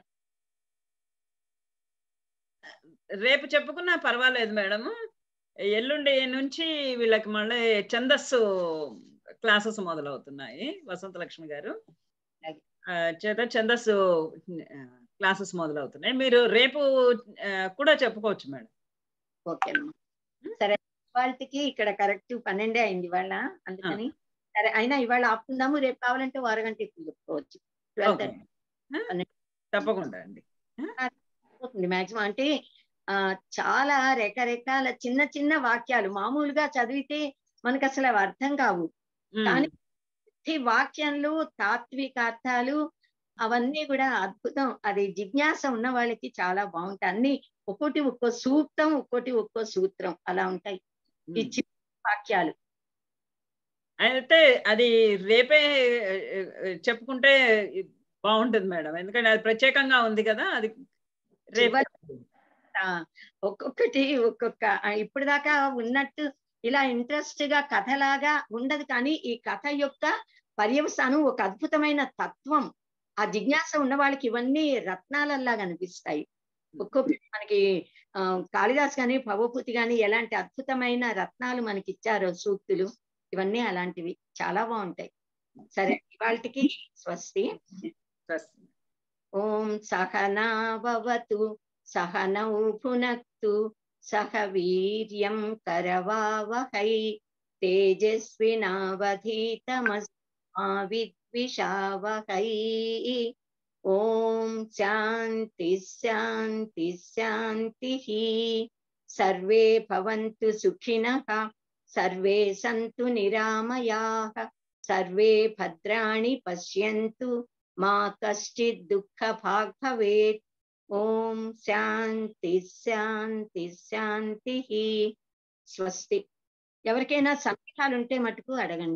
[SPEAKER 1] రేపు చెప్పుకున్నా పర్వాలేదు మేడము. ఎల్లుండి నుంచి వీళ్ళకి మళ్ళీ ఛందస్సు క్లాసెస్ మొదలవుతున్నాయి. వసంత లక్ష్మి గారు. చేత ఛందస్సు క్లాసెస్ మొదలవుతున్నాయి. మీరు రేపు కూడా చెప్పుకోవచ్చు మేడం.
[SPEAKER 2] ఓకే సరే. వాళ్ళకి ఇక్కడ కరెక్ట్ పన్నెండే అయింది ఇవాళ అందుకని సరే అయినా ఇవాళ ఆపుకుందాము. రేపు కావాలంటే అరగంట ఎక్కువ చెప్పుకోవచ్చు. Twelve thirty.
[SPEAKER 1] తప్పకుండా అండి.
[SPEAKER 2] మాక్సిమం అంటే ఆ చాలా రకరకాల చిన్న చిన్న వాక్యాలు. మామూలుగా చదివితే మనకు అసలు అవి అర్థం కావు. కానీ ప్రతి వాక్యంలో తాత్విక అర్థాలు అవన్నీ కూడా అద్భుతం. అది జిజ్ఞాస ఉన్న వాళ్ళకి చాలా బాగుంటాయి. అన్ని ఒక్కోటి ఒక్కో సూక్తం ఒక్కోటి ఒక్కో సూత్రం అలా ఉంటాయి ఈ చిన్న వాక్యాలు.
[SPEAKER 1] అయితే అది రేపే చెప్పుకుంటే బాగుంటుంది మేడం. ఎందుకంటే అది ప్రత్యేకంగా ఉంది కదా అది రేపు
[SPEAKER 2] ఒక్కొక్కటి ఒక్కొక్క ఇప్పుడు దాకా ఉన్నట్టు ఇలా ఇంట్రెస్ట్గా కథలాగా ఉండదు కానీ ఈ కథ యొక్క పర్యవసానం ఒక అద్భుతమైన తత్వం. ఆ జిజ్ఞాస ఉన్న వాళ్ళకి ఇవన్నీ రత్నాలల్లా కనిపిస్తాయి ఒక్కొక్కటి మనకి కాళిదాస్ గాని భవభూతి గాని ఎలాంటి అద్భుతమైన రత్నాలు మనకి ఇచ్చారో సూక్తులు ఇవన్నీ అలాంటివి చాలా బాగుంటాయి. సరే ఇవాళకి స్వస్తి. ఓం సహనావతు సహనౌ భునక్తు సహ వీర్యం కరవావహై తేజస్వినావధీతమస్మా విద్విషావహై ఓం శాంతి శాంతి శాంతి సర్వే భవంతు సుఖినః సర్వే సంతు నిరామయాః సర్వే భద్రాణి పశ్యంతు మా కశ్చిత్ దుఃఖ భాగ్ భవేత్ ఓం శాంతి శాంతి శాంతి. స్వస్తి. ఎవరికైనా సందేహాలు ఉంటే మటుకు అడగండి.